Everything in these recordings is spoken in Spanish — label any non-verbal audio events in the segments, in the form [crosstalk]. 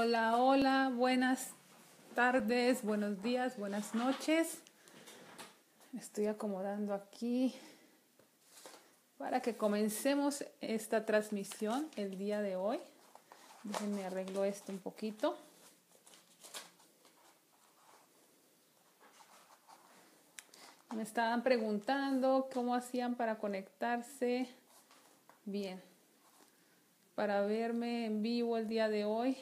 Hola, hola, buenas tardes, buenos días, buenas noches. Estoy acomodando aquí para que comencemos esta transmisión el día de hoy. Déjenme arreglo esto un poquito. Me estaban preguntando cómo hacían para conectarse. Bien, para verme en vivo el día de hoy.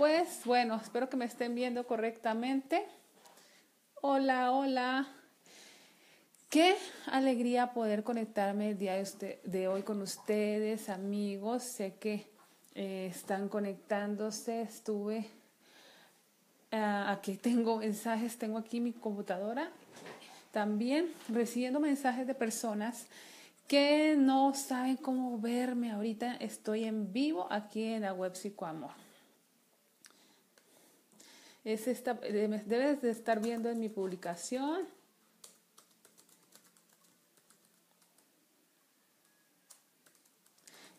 Pues bueno, espero que me estén viendo correctamente. Hola, hola. Qué alegría poder conectarme el día de, hoy con ustedes, amigos. Sé que eh, están conectándose. Estuve ah, aquí, tengo mensajes, tengo aquí mi computadora. También recibiendo mensajes de personas que no saben cómo verme ahorita. Estoy en vivo aquí en la web Psicoamor. Es esta, debes de estar viendo en mi publicación.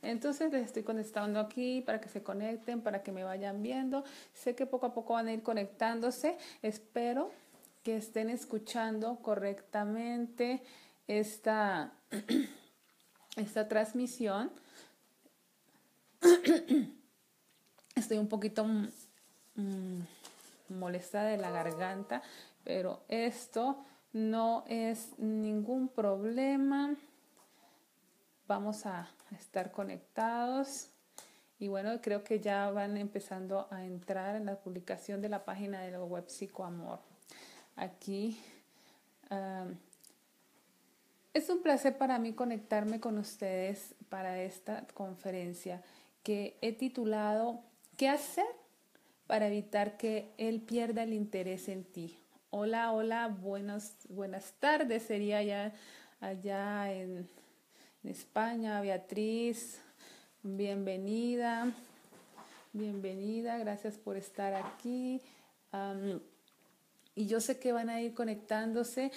Entonces les estoy contestando aquí para que se conecten, para que me vayan viendo. Sé que poco a poco van a ir conectándose. Espero que estén escuchando correctamente esta, [clears throat] esta transmisión. [clears throat] Estoy un poquito... Mm, molesta de la garganta, pero esto no es ningún problema. Vamos a estar conectados. Y bueno, creo que ya van empezando a entrar en la publicación de la página de la web Psicoamor. Aquí es un placer para mí conectarme con ustedes para esta conferencia que he titulado ¿Qué hacer para evitar que él pierda el interés en ti. Hola, hola, buenas, tardes, sería ya allá en, España, Beatriz, bienvenida, bienvenida, gracias por estar aquí. y yo sé que van a ir conectándose.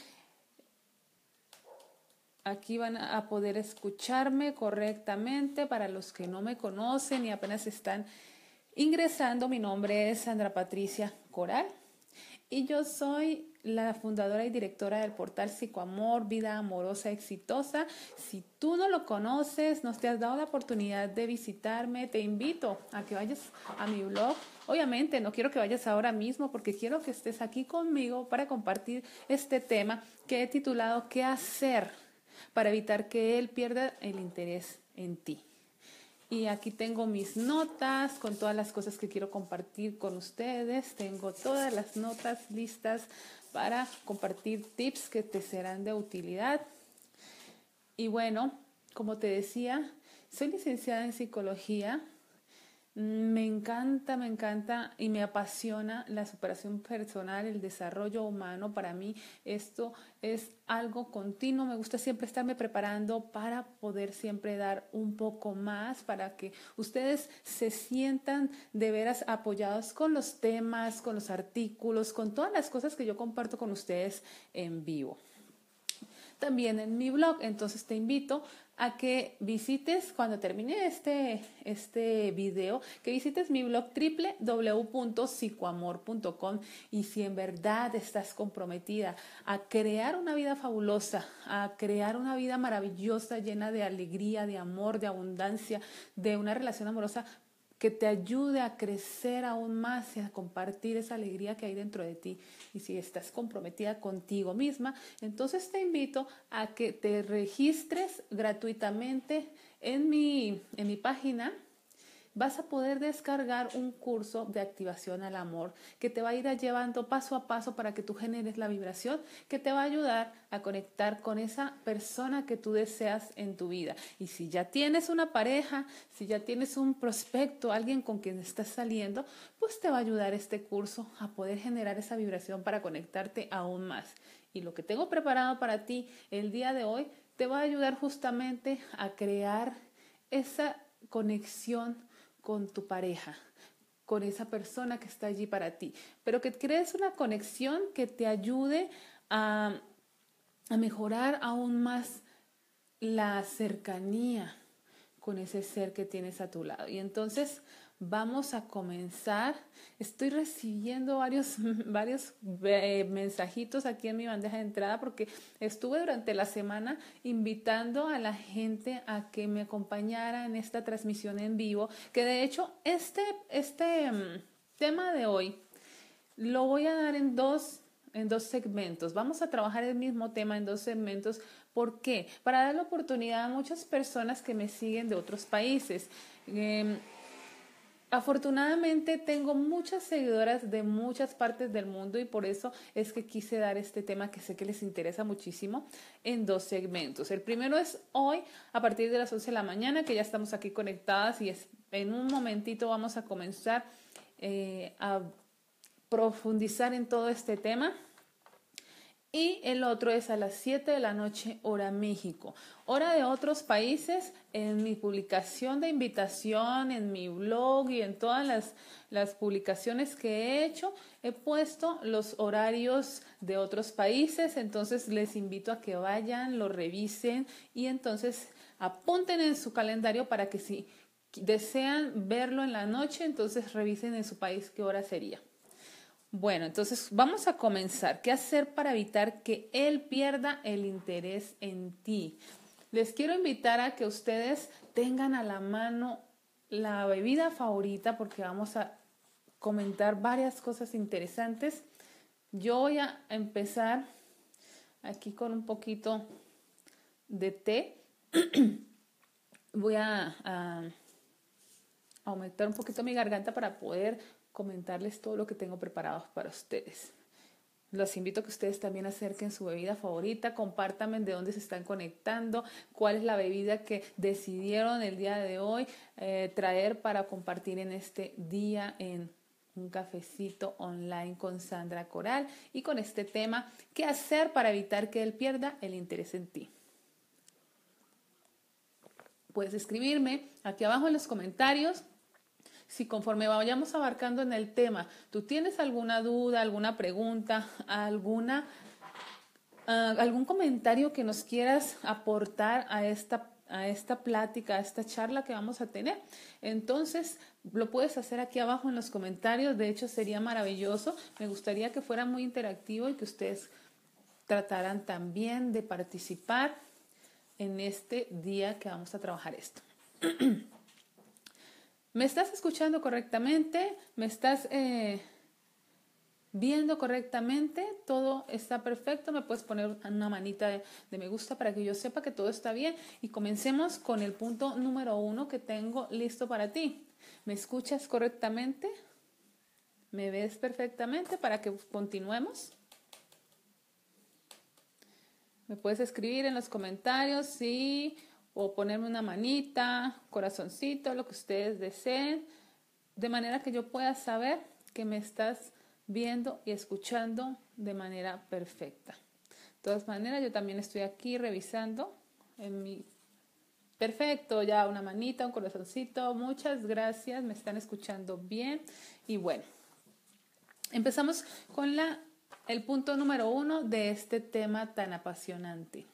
Aquí van a poder escucharme correctamente para los que no me conocen y apenas están Ingresando, mi nombre es Sandra Patricia Coral y yo soy la fundadora y directora del portal Psicoamor, Vida Amorosa Exitosa. Si tú no lo conoces, no te has dado la oportunidad de visitarme, te invito a que vayas a mi blog. Obviamente no quiero que vayas ahora mismo porque quiero que estés aquí conmigo para compartir este tema que he titulado ¿Qué hacer para evitar que él pierda el interés en ti? Y aquí tengo mis notas con todas las cosas que quiero compartir con ustedes. Tengo todas las notas listas para compartir tips que te serán de utilidad. Y bueno, como te decía, soy licenciada en psicología me encanta, me encanta y me apasiona la superación personal, el desarrollo humano. Para mí esto es algo continuo. Me gusta siempre estarme preparando para poder siempre dar un poco más, para que ustedes se sientan de veras apoyados con los temas, con los artículos, con todas las cosas que yo comparto con ustedes en vivo también en mi blog. Entonces te invito a que visites, cuando termine este, este video, que visites mi blog www.psicoamor.com y si en verdad estás comprometida a crear una vida fabulosa, a crear una vida maravillosa, llena de alegría, de amor, de abundancia, de una relación amorosa, que te ayude a crecer aún más y a compartir esa alegría que hay dentro de ti. Y si estás comprometida contigo misma, entonces te invito a que te registres gratuitamente en mi, en mi página vas a poder descargar un curso de activación al amor que te va a ir llevando paso a paso para que tú generes la vibración que te va a ayudar a conectar con esa persona que tú deseas en tu vida. Y si ya tienes una pareja, si ya tienes un prospecto, alguien con quien estás saliendo, pues te va a ayudar este curso a poder generar esa vibración para conectarte aún más. Y lo que tengo preparado para ti el día de hoy te va a ayudar justamente a crear esa conexión con tu pareja, con esa persona que está allí para ti, pero que crees una conexión que te ayude a, a mejorar aún más la cercanía con ese ser que tienes a tu lado. Y entonces vamos a comenzar. Estoy recibiendo varios, [laughs] varios eh, mensajitos aquí en mi bandeja de entrada porque estuve durante la semana invitando a la gente a que me acompañara en esta transmisión en vivo, que de hecho este, este mm, tema de hoy lo voy a dar en dos en dos segmentos. Vamos a trabajar el mismo tema en dos segmentos. ¿Por qué? Para dar la oportunidad a muchas personas que me siguen de otros países. Em, Afortunadamente tengo muchas seguidoras de muchas partes del mundo y por eso es que quise dar este tema que sé que les interesa muchísimo en dos segmentos. El primero es hoy a partir de las 11 de la mañana que ya estamos aquí conectadas y en un momentito vamos a comenzar eh, a profundizar en todo este tema y el otro es a las 7 de la noche hora México. Hora de otros países, en mi publicación de invitación, en mi blog y en todas las, las publicaciones que he hecho, he puesto los horarios de otros países, entonces les invito a que vayan, lo revisen y entonces apunten en su calendario para que si desean verlo en la noche, entonces revisen en su país qué hora sería. Bueno, entonces vamos a comenzar. ¿Qué hacer para evitar que él pierda el interés en ti? Les quiero invitar a que ustedes tengan a la mano la bebida favorita porque vamos a comentar varias cosas interesantes. Yo voy a empezar aquí con un poquito de té. [clears throat] voy a, aumentar un poquito mi garganta para poder comentarles todo lo que tengo preparado para ustedes. Los invito a que ustedes también acerquen su bebida favorita, compártanme de dónde se están conectando, cuál es la bebida que decidieron el día de hoy eh, traer para compartir en este día en un cafecito online con Sandra Coral y con este tema, ¿qué hacer para evitar que él pierda el interés en ti? Puedes escribirme aquí abajo en los comentarios si conforme vayamos abarcando en el tema, tú tienes alguna duda, alguna pregunta, alguna, ah, algún comentario que nos quieras aportar a esta, a esta plática, a esta charla que vamos a tener, entonces lo puedes hacer aquí abajo en los comentarios. De hecho, sería maravilloso. Me gustaría que fuera muy interactivo y que ustedes trataran también de participar en este día que vamos a trabajar esto. [clears throat] ¿Me estás escuchando correctamente? ¿Me estás eh, viendo correctamente? Todo está perfecto. Me puedes poner una manita de, me gusta para que yo sepa que todo está bien. Y comencemos con el punto número uno que tengo listo para ti. ¿Me escuchas correctamente? ¿Me ves perfectamente para que continuemos? Me puedes escribir en los comentarios si o ponerme una manita, corazoncito, lo que ustedes deseen, de manera que yo pueda saber que me estás viendo y escuchando de manera perfecta. De todas maneras, yo también estoy aquí revisando en mi perfecto, ya una manita, un corazoncito. Muchas gracias, me están escuchando bien. Y bueno, empezamos con la, el punto número uno de este tema tan apasionante.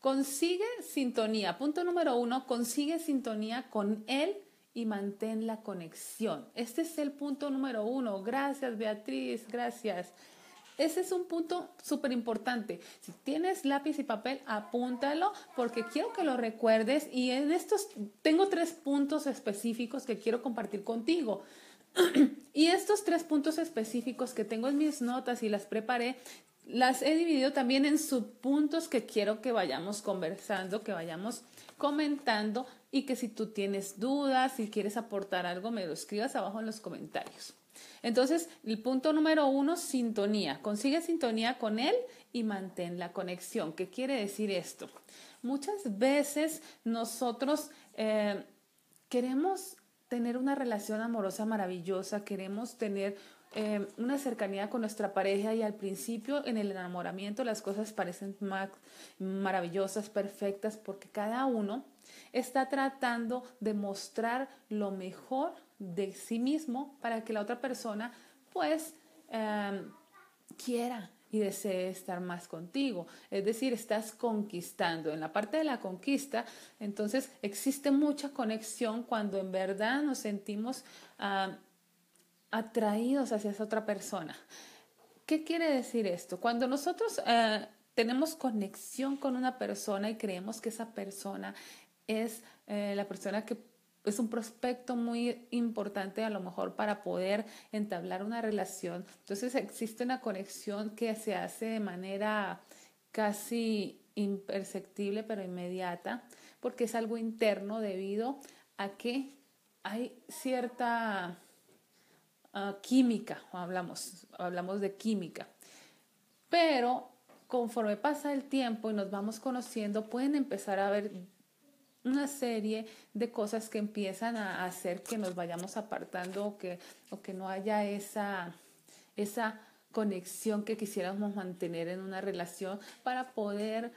Consigue sintonía. Punto número uno, consigue sintonía con él y mantén la conexión. Este es el punto número uno. Gracias, Beatriz, gracias. Ese es un punto súper importante. Si tienes lápiz y papel, apúntalo porque quiero que lo recuerdes y en estos tengo tres puntos específicos que quiero compartir contigo. [clears throat] y estos tres puntos específicos que tengo en mis notas y las preparé, las he dividido también en subpuntos que quiero que vayamos conversando, que vayamos comentando y que si tú tienes dudas, si quieres aportar algo, me lo escribas abajo en los comentarios. Entonces, el punto número uno, sintonía. Consigue sintonía con él y mantén la conexión. ¿Qué quiere decir esto? Muchas veces nosotros eh, queremos tener una relación amorosa maravillosa, queremos tener eh, una cercanía con nuestra pareja y al principio en el enamoramiento las cosas parecen maravillosas, perfectas, porque cada uno está tratando de mostrar lo mejor de sí mismo para que la otra persona pues em, quiera y desee estar más contigo. Es decir, estás conquistando. En la parte de la conquista, entonces existe mucha conexión cuando en verdad nos sentimos ah, atraídos hacia esa otra persona. ¿Qué quiere decir esto? Cuando nosotros ah, tenemos conexión con una persona y creemos que esa persona es eh, la persona que es un prospecto muy importante a lo mejor para poder entablar una relación. Entonces existe una conexión que se hace de manera casi imperceptible pero inmediata porque es algo interno debido a que hay cierta ah, química, hablamos, hablamos de química. Pero conforme pasa el tiempo y nos vamos conociendo, pueden empezar a haber una serie de cosas que empiezan a hacer que nos vayamos apartando o que, o que no haya esa, esa conexión que quisiéramos mantener en una relación para poder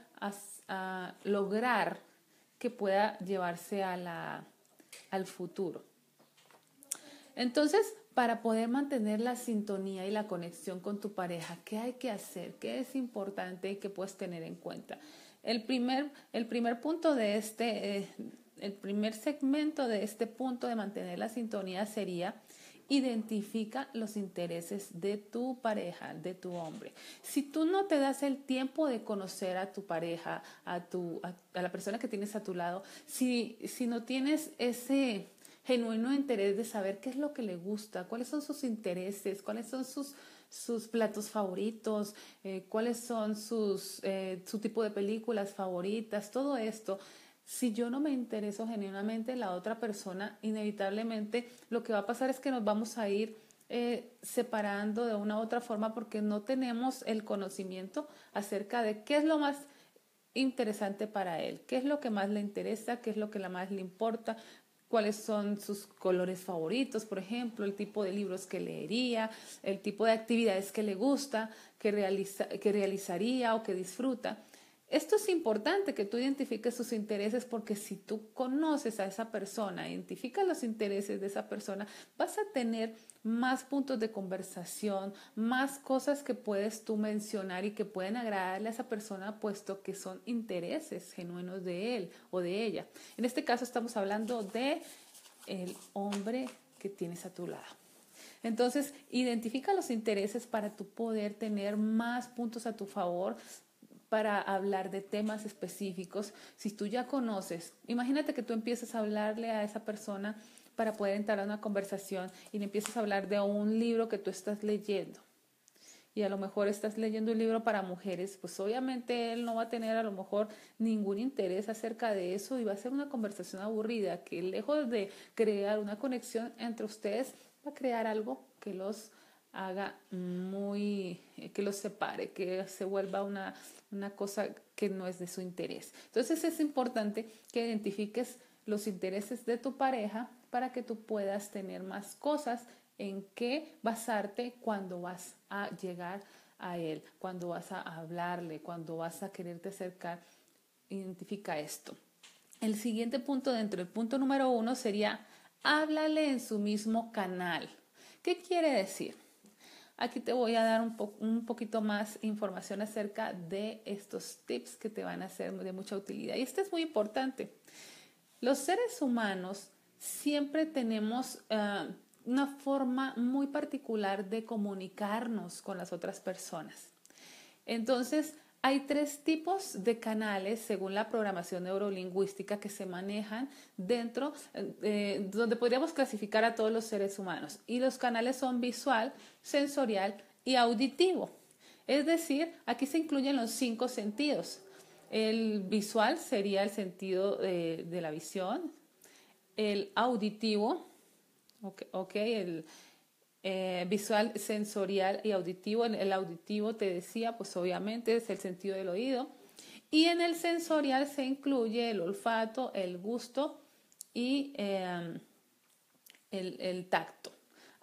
lograr que pueda llevarse al futuro. Entonces, para poder mantener la sintonía y la conexión con tu pareja, ¿qué hay que hacer? ¿Qué es importante y qué puedes tener en cuenta? El primer, el primer punto de este, eh, el primer segmento de este punto de mantener la sintonía sería identifica los intereses de tu pareja, de tu hombre. Si tú no te das el tiempo de conocer a tu pareja, a, tu, a, la persona que tienes a tu lado, si, si no tienes ese genuino interés de saber qué es lo que le gusta, cuáles son sus intereses, cuáles son sus, sus platos favoritos, eh, cuáles son sus, eh, su tipo de películas favoritas, todo esto. Si yo no me intereso genuinamente en la otra persona, inevitablemente lo que va a pasar es que nos vamos a ir eh, separando de una u otra forma porque no tenemos el conocimiento acerca de qué es lo más interesante para él, qué es lo que más le interesa, qué es lo que más le importa, cuáles son sus colores favoritos, por ejemplo, el tipo de libros que leería, el tipo de actividades que le gusta, que, realiza, que realizaría o que disfruta. Esto es importante que tú identifiques sus intereses porque si tú conoces a esa persona, identificas los intereses de esa persona, vas a tener más puntos de conversación, más cosas que puedes tú mencionar y que pueden agradarle a esa persona puesto que son intereses genuinos de él o de ella. En este caso estamos hablando de el hombre que tienes a tu lado. Entonces, identifica los intereses para tú poder tener más puntos a tu favor, para hablar de temas específicos. Si tú ya conoces, imagínate que tú empiezas a hablarle a esa persona para poder entrar a una conversación y le empiezas a hablar de un libro que tú estás leyendo. Y a lo mejor estás leyendo un libro para mujeres, pues obviamente él no va a tener a lo mejor ningún interés acerca de eso y va a ser una conversación aburrida que lejos de crear una conexión entre ustedes, va a crear algo que los haga muy, que los separe, que se vuelva una, una cosa que no es de su interés. Entonces es importante que identifiques los intereses de tu pareja para que tú puedas tener más cosas en qué basarte cuando vas a llegar a él, cuando vas a hablarle, cuando vas a quererte acercar. Identifica esto. El siguiente punto dentro del punto número uno sería háblale en su mismo canal. ¿Qué quiere decir? Aquí te voy a dar un, poquito más información acerca de estos tips que te van a ser de mucha utilidad. Y esto es muy importante. Los seres humanos siempre tenemos eh, una forma muy particular de comunicarnos con las otras personas. Entonces, hay tres tipos de canales según la programación neurolingüística que se manejan dentro, eh, donde podríamos clasificar a todos los seres humanos. Y los canales son visual, sensorial y auditivo. Es decir, aquí se incluyen los cinco sentidos. El visual sería el sentido de, la visión, el auditivo, ok, el, eh, visual, sensorial y auditivo. En el auditivo te decía, pues obviamente es el sentido del oído. Y en el sensorial se incluye el olfato, el gusto y em, el, el tacto.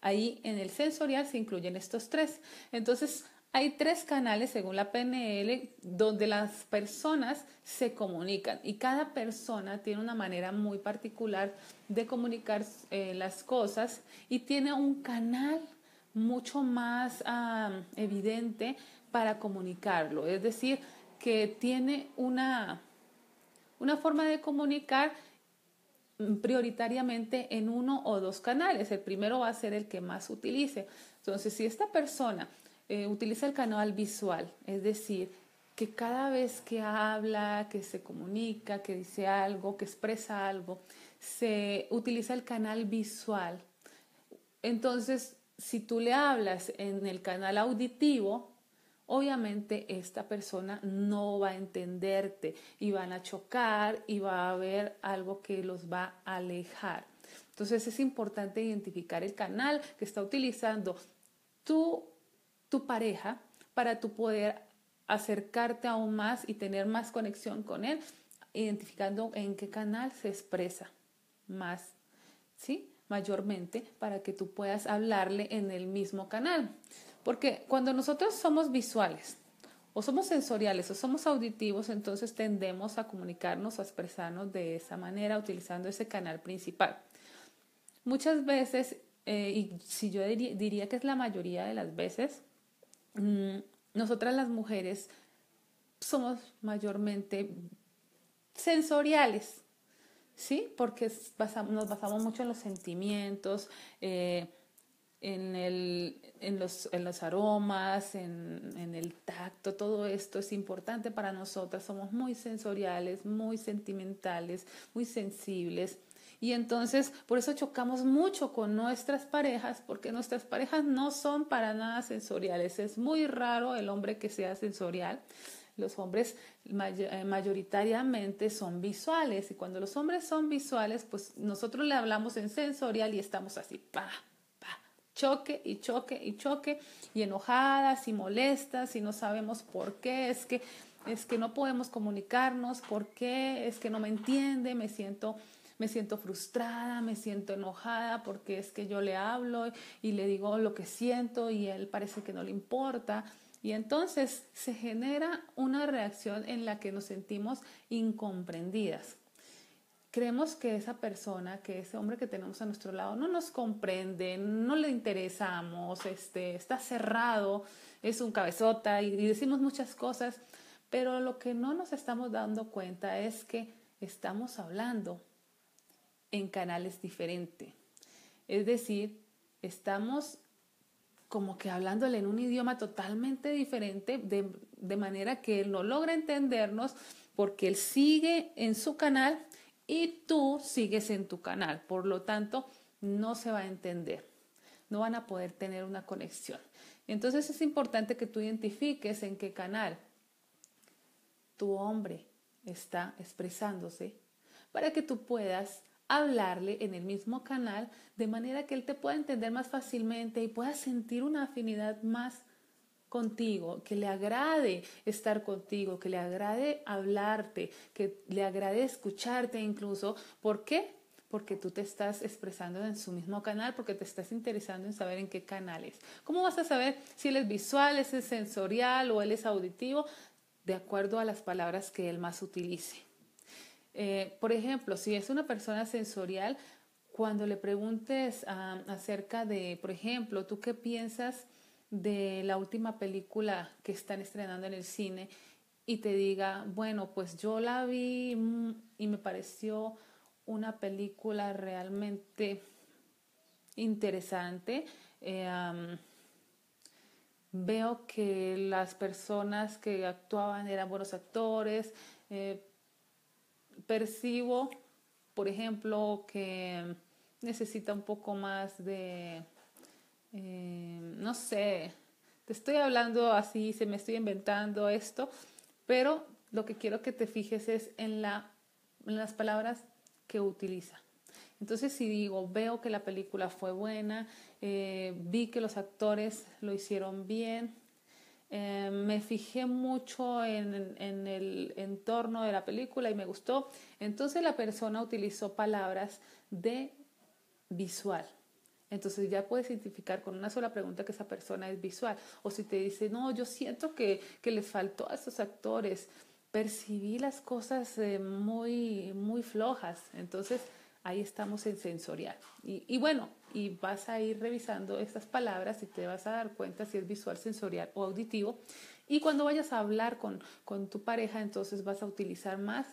Ahí en el sensorial se incluyen estos tres. Entonces, hay tres canales, según la PNL, donde las personas se comunican y cada persona tiene una manera muy particular de comunicar eh, las cosas y tiene un canal mucho más evidente para comunicarlo. Es decir, que tiene una, una forma de comunicar prioritariamente en uno o dos canales. El primero va a ser el que más utilice. Entonces, si esta persona eh, utiliza el canal visual, es decir, que cada vez que habla, que se comunica, que dice algo, que expresa algo, se utiliza el canal visual. Entonces, si tú le hablas en el canal auditivo, obviamente esta persona no va a entenderte y van a chocar y va a haber algo que los va a alejar. Entonces es importante identificar el canal que está utilizando tu, tu pareja para tu poder acercarte aún más y tener más conexión con él, identificando en qué canal se expresa más, ¿sí? Mayormente para que tú puedas hablarle en el mismo canal. Porque cuando nosotros somos visuales, o somos sensoriales o somos auditivos, entonces tendemos a comunicarnos, a expresarnos de esa manera, utilizando ese canal principal. Muchas veces, eh, y si yo diría, que es la mayoría de las veces, nosotras las mujeres somos mayormente sensoriales, ¿sí? Porque nos basamos mucho en los sentimientos, eh, en, el, en, los, en, los, aromas, en, el tacto, todo esto es importante para nosotras. Somos muy sensoriales, muy sentimentales, muy sensibles. Y entonces, por eso chocamos mucho con nuestras parejas, porque nuestras parejas no son para nada sensoriales. Es muy raro el hombre que sea sensorial. Los hombres eh, mayoritariamente son visuales y cuando los hombres son visuales, pues nosotros le hablamos en sensorial y estamos así, pa, pa, choque y choque y choque y enojadas y molestas y no sabemos por qué, es que es que no podemos comunicarnos, por qué, es que no me entiende, me siento me siento frustrada, me siento enojada porque es que yo le hablo y le digo lo que siento y él parece que no le importa. Y entonces se genera una reacción en la que nos sentimos incomprendidas. Creemos que esa persona, que ese hombre que tenemos a nuestro lado, no nos comprende, no le interesamos, este, está cerrado, es un cabezota y decimos muchas cosas, pero lo que no nos estamos dando cuenta es que estamos hablando en canales diferentes. Es decir, estamos como que hablándole en un idioma totalmente diferente, de, de, manera que él no logra entendernos porque él sigue en su canal y tú sigues en tu canal. Por lo tanto, no se va a entender, no van a poder tener una conexión. Entonces es importante que tú identifiques en qué canal tu hombre está expresándose para que tú puedas hablarle en el mismo canal de manera que él te pueda entender más fácilmente y pueda sentir una afinidad más contigo, que le agrade estar contigo, que le agrade hablarte, que le agrade escucharte incluso. ¿Por qué? Porque tú te estás expresando en su mismo canal, porque te estás interesando en saber en qué canal es. ¿Cómo vas a saber si él es visual, es sensorial o él es auditivo? De acuerdo a las palabras que él más utilice. Eh, por ejemplo, si es una persona sensorial, cuando le preguntes acerca de, por ejemplo, ¿tú qué piensas de la última película que están estrenando en el cine? Y te diga, bueno, pues yo la vi mm, y me pareció una película realmente interesante. Eh, veo que las personas que actuaban eran buenos actores. Eh, percibo, por ejemplo, que necesita un poco más de, eh, no sé, te estoy hablando así, se me estoy inventando esto, pero lo que quiero que te fijes es en, la, en las palabras que utiliza. Entonces, si digo, veo que la película fue buena, eh, vi que los actores lo hicieron bien, eh, me fijé mucho en, el entorno de la película y me gustó. Entonces la persona utilizó palabras de visual. Entonces ya puedes identificar con una sola pregunta que esa persona es visual. O si te dice, no, yo siento que, les faltó a esos actores, percibí las cosas eh, muy, muy flojas. Entonces ahí estamos en sensorial. Y, bueno, y vas a ir revisando estas palabras y te vas a dar cuenta si es visual, sensorial o auditivo. Y cuando vayas a hablar con, con tu pareja, entonces vas a utilizar más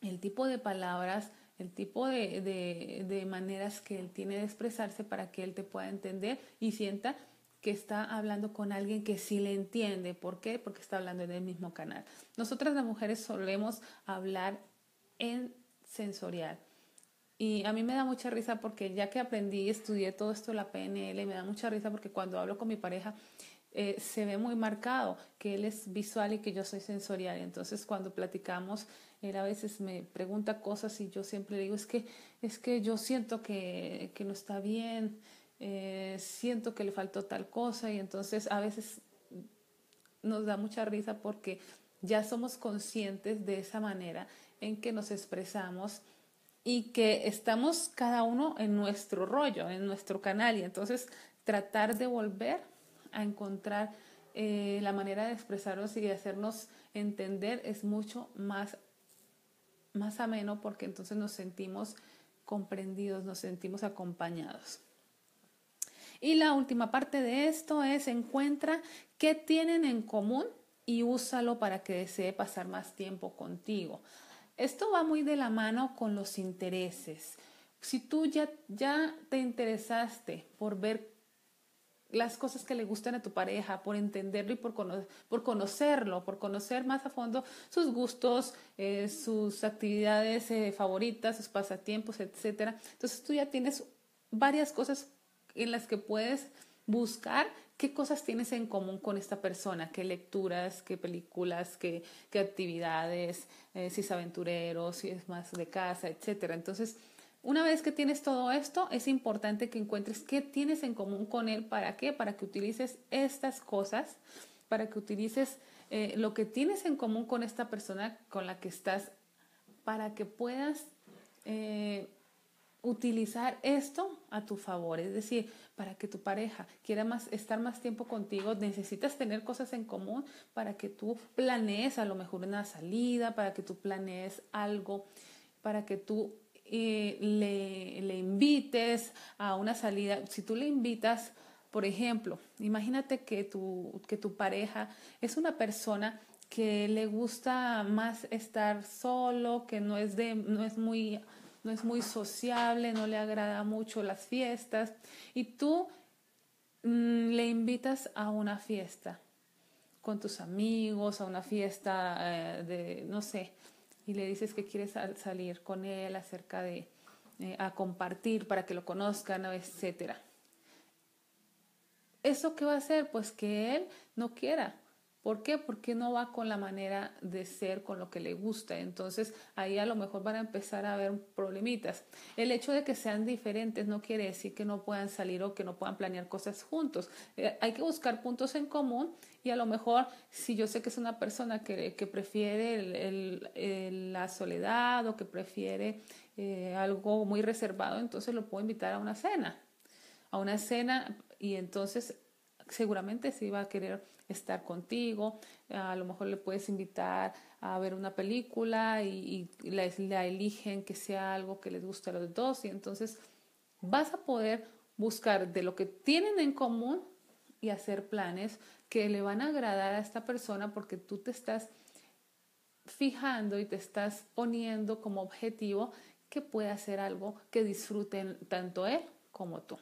el tipo de palabras, el tipo de, de, de, maneras que él tiene de expresarse para que él te pueda entender y sienta que está hablando con alguien que sí le entiende. ¿Por qué? Porque está hablando en el mismo canal. Nosotras las mujeres solemos hablar en sensorial. Y a mí me da mucha risa porque ya que aprendí y estudié todo esto de la PNL, me da mucha risa porque cuando hablo con mi pareja eh, se ve muy marcado que él es visual y que yo soy sensorial. Entonces cuando platicamos, él a veces me pregunta cosas y yo siempre le digo, es que, es que yo siento que, que no está bien, eh, siento que le faltó tal cosa y entonces a veces nos da mucha risa porque ya somos conscientes de esa manera en que nos expresamos y que estamos cada uno en nuestro rollo, en nuestro canal y entonces tratar de volver a encontrar eh, la manera de expresarnos y de hacernos entender es mucho más, más ameno porque entonces nos sentimos comprendidos, nos sentimos acompañados. Y la última parte de esto es encuentra qué tienen en común y úsalo para que desee pasar más tiempo contigo. Esto va muy de la mano con los intereses. Si tú ya, ya te interesaste por ver las cosas que le gustan a tu pareja, por entenderlo y por, por conocerlo, por conocer más a fondo sus gustos, eh, sus actividades eh, favoritas, sus pasatiempos, etc. Entonces tú ya tienes varias cosas en las que puedes buscar qué cosas tienes en común con esta persona, qué lecturas, qué películas, qué, qué actividades, eh, si es aventurero, si es más de casa, etc. Entonces, una vez que tienes todo esto, es importante que encuentres qué tienes en común con él. ¿Para qué? Para que utilices estas cosas, para que utilices eh, lo que tienes en común con esta persona con la que estás, para que puedas eh, utilizar esto a tu favor. Es decir, para que tu pareja quiera más, estar más tiempo contigo, necesitas tener cosas en común para que tú planees a lo mejor una salida, para que tú planees algo, para que tú eh, le, le invites a una salida. Si tú le invitas, por ejemplo, imagínate que tu, que tu pareja es una persona que le gusta más estar solo, que no es, de, no es muy no es muy sociable, no le agrada mucho las fiestas y tú mm, le invitas a una fiesta con tus amigos, a una fiesta eh, de, no sé, y le dices que quieres salir con él acerca de, eh, a compartir para que lo conozcan, etcétera. ¿Eso qué va a hacer? Pues que él no quiera ¿Por qué? Porque no va con la manera de ser, con lo que le gusta. Entonces ahí a lo mejor van a empezar a haber problemitas. El hecho de que sean diferentes no quiere decir que no puedan salir o que no puedan planear cosas juntos. Eh, hay que buscar puntos en común y a lo mejor si yo sé que es una persona que, prefiere la soledad o que prefiere eh, algo muy reservado, entonces lo puedo invitar a una cena. A una cena y entonces seguramente sí va a querer estar contigo, a lo mejor le puedes invitar a ver una película y, la, eligen que sea algo que les guste a los dos y entonces vas a poder buscar de lo que tienen en común y hacer planes que le van a agradar a esta persona porque tú te estás fijando y te estás poniendo como objetivo que pueda hacer algo que disfruten tanto él como tú.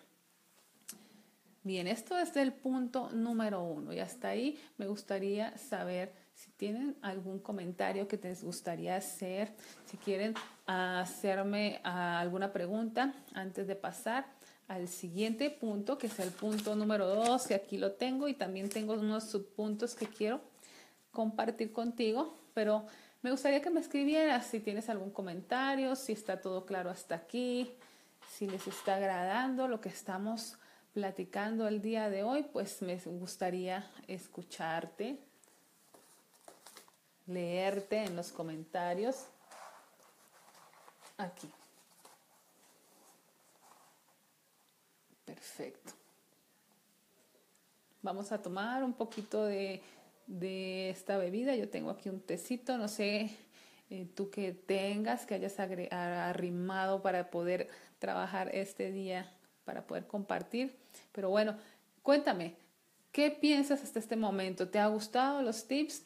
Bien, esto es el punto número uno y hasta ahí me gustaría saber si tienen algún comentario que les gustaría hacer, si quieren hacerme alguna pregunta antes de pasar al siguiente punto, que es el punto número dos, que aquí lo tengo y también tengo unos subpuntos que quiero compartir contigo, pero me gustaría que me escribieras si tienes algún comentario, si está todo claro hasta aquí, si les está agradando lo que estamos platicando el día de hoy, pues me gustaría escucharte, leerte en los comentarios aquí. Perfecto. Vamos a tomar un poquito de, esta bebida. Yo tengo aquí un tecito, no sé eh, tú que tengas, que hayas arrimado para poder trabajar este día para poder compartir. Pero bueno, cuéntame, ¿Qué piensas hasta este momento? ¿Te ha gustado los tips?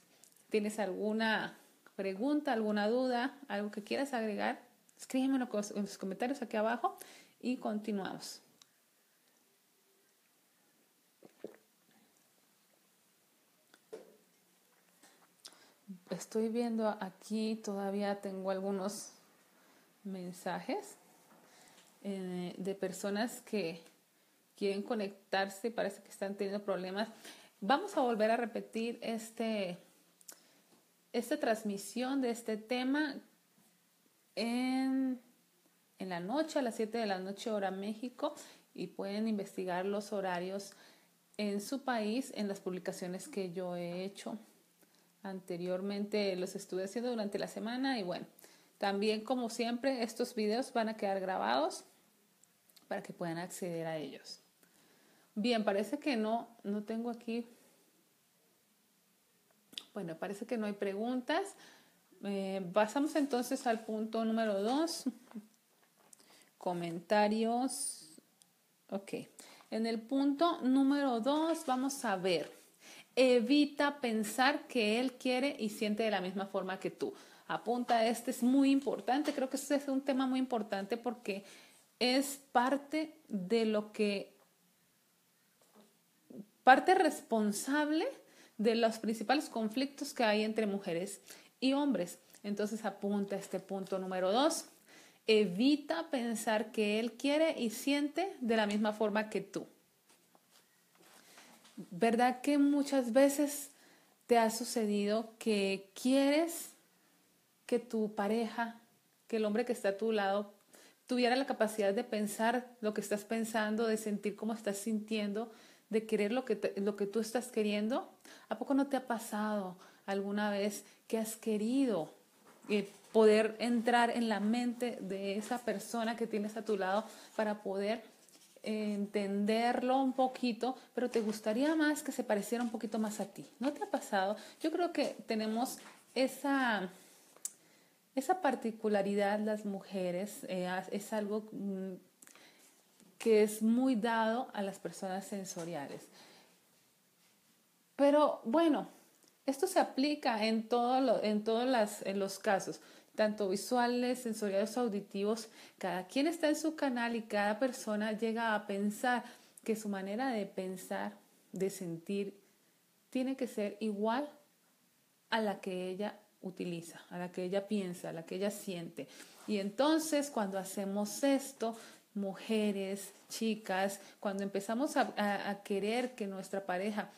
¿Tienes alguna pregunta, alguna duda, algo que quieras agregar? Escríbemelo en los comentarios aquí abajo y continuamos. Estoy viendo aquí, todavía tengo algunos mensajes eh, de personas que quieren conectarse, parece que están teniendo problemas. Vamos a volver a repetir este, esta transmisión de este tema en, en la noche, a las 7 de la noche hora México, y pueden investigar los horarios en su país en las publicaciones que yo he hecho anteriormente. Los estuve haciendo durante la semana y bueno, también como siempre estos videos van a quedar grabados para que puedan acceder a ellos. Bien, parece que no, no tengo aquí. Bueno, parece que no hay preguntas. Eh, pasamos entonces al punto número dos. Comentarios. Ok. En el punto número dos vamos a ver. Evita pensar que él quiere y siente de la misma forma que tú. Apunta, este es muy importante. Creo que este es un tema muy importante porque es parte de lo que parte responsable de los principales conflictos que hay entre mujeres y hombres. Entonces apunta este punto número dos. Evita pensar que él quiere y siente de la misma forma que tú. ¿Verdad que muchas veces te ha sucedido que quieres que tu pareja, que el hombre que está a tu lado, tuviera la capacidad de pensar lo que estás pensando, de sentir cómo estás sintiendo, de querer lo que, lo que tú estás queriendo? ¿A poco no te ha pasado alguna vez que has querido eh, poder entrar en la mente de esa persona que tienes a tu lado para poder entenderlo un poquito, pero te gustaría más que se pareciera un poquito más a ti. ¿No te ha pasado? Yo creo que tenemos esa, esa particularidad las mujeres, eh, es algo mm, que es muy dado a las personas sensoriales. Pero bueno, esto se aplica en, en todos los casos, tanto visuales, sensoriales, auditivos. Cada quien está en su canal y cada persona llega a pensar que su manera de pensar, de sentir, tiene que ser igual a la que ella utiliza, a la que ella piensa, a la que ella siente. Y entonces cuando hacemos esto, mujeres, chicas, cuando empezamos a, querer que nuestra pareja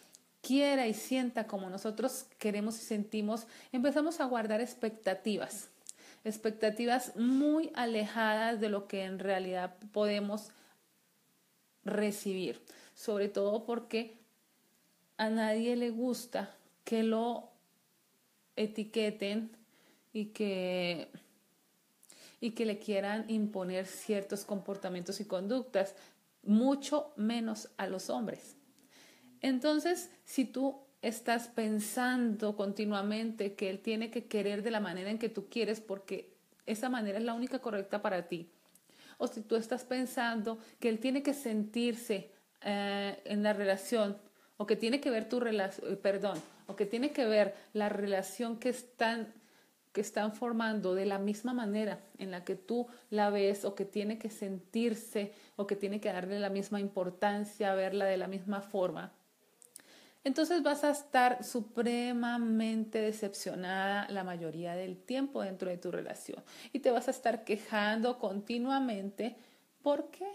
quiera y sienta como nosotros queremos y sentimos, empezamos a guardar expectativas, expectativas muy alejadas de lo que en realidad podemos recibir, sobre todo porque a nadie le gusta que lo etiqueten y que y que le quieran imponer ciertos comportamientos y conductas, mucho menos a los hombres. Entonces, si tú estás pensando continuamente que él tiene que querer de la manera en que tú quieres porque esa manera es la única correcta para ti, o si tú estás pensando que él tiene que sentirse eh, en la relación o que tiene que ver tu relación, eh, perdón, o que tiene que ver la relación que están que están formando de la misma manera en la que tú la ves o que tiene que sentirse o que tiene que darle la misma importancia, verla de la misma forma, entonces vas a estar supremamente decepcionada la mayoría del tiempo dentro de tu relación y te vas a estar quejando continuamente. ¿Por qué?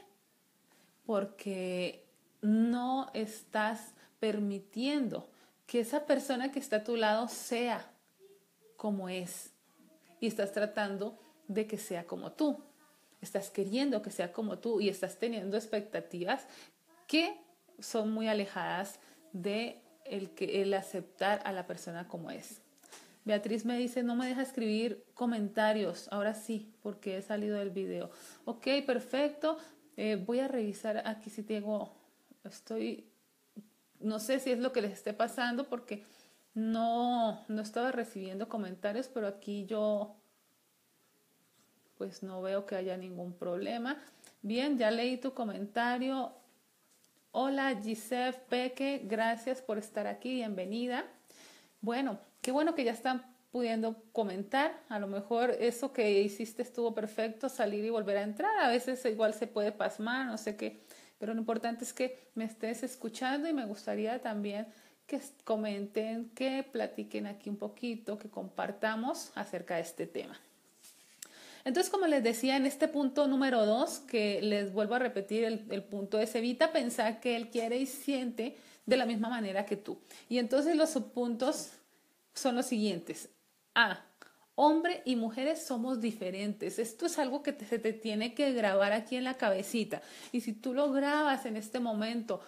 Porque no estás permitiendo que esa persona que está a tu lado sea como es y estás tratando de que sea como tú. Estás queriendo que sea como tú y estás teniendo expectativas que son muy alejadas de el, que, el aceptar a la persona como es. Beatriz me dice, no me deja escribir comentarios. Ahora sí, porque he salido del video. Ok, perfecto. Eh, voy a revisar aquí si tengo, estoy, no sé si es lo que les esté pasando porque no, no estaba recibiendo comentarios, pero aquí yo pues no veo que haya ningún problema. Bien, ya leí tu comentario. Hola Giselle Peque, gracias por estar aquí, bienvenida. Bueno, qué bueno que ya están pudiendo comentar. A lo mejor eso que hiciste estuvo perfecto, salir y volver a entrar. A veces igual se puede pasmar, no sé qué. Pero lo importante es que me estés escuchando y me gustaría también que comenten, que platiquen aquí un poquito, que compartamos acerca de este tema. Entonces, como les decía, en este punto número dos, que les vuelvo a repetir, el, punto es evita pensar que él quiere y siente de la misma manera que tú. Y entonces los subpuntos son los siguientes. A. Hombre y mujeres somos diferentes. Esto es algo que se te tiene que grabar aquí en la cabecita. Y si tú lo grabas en este momento,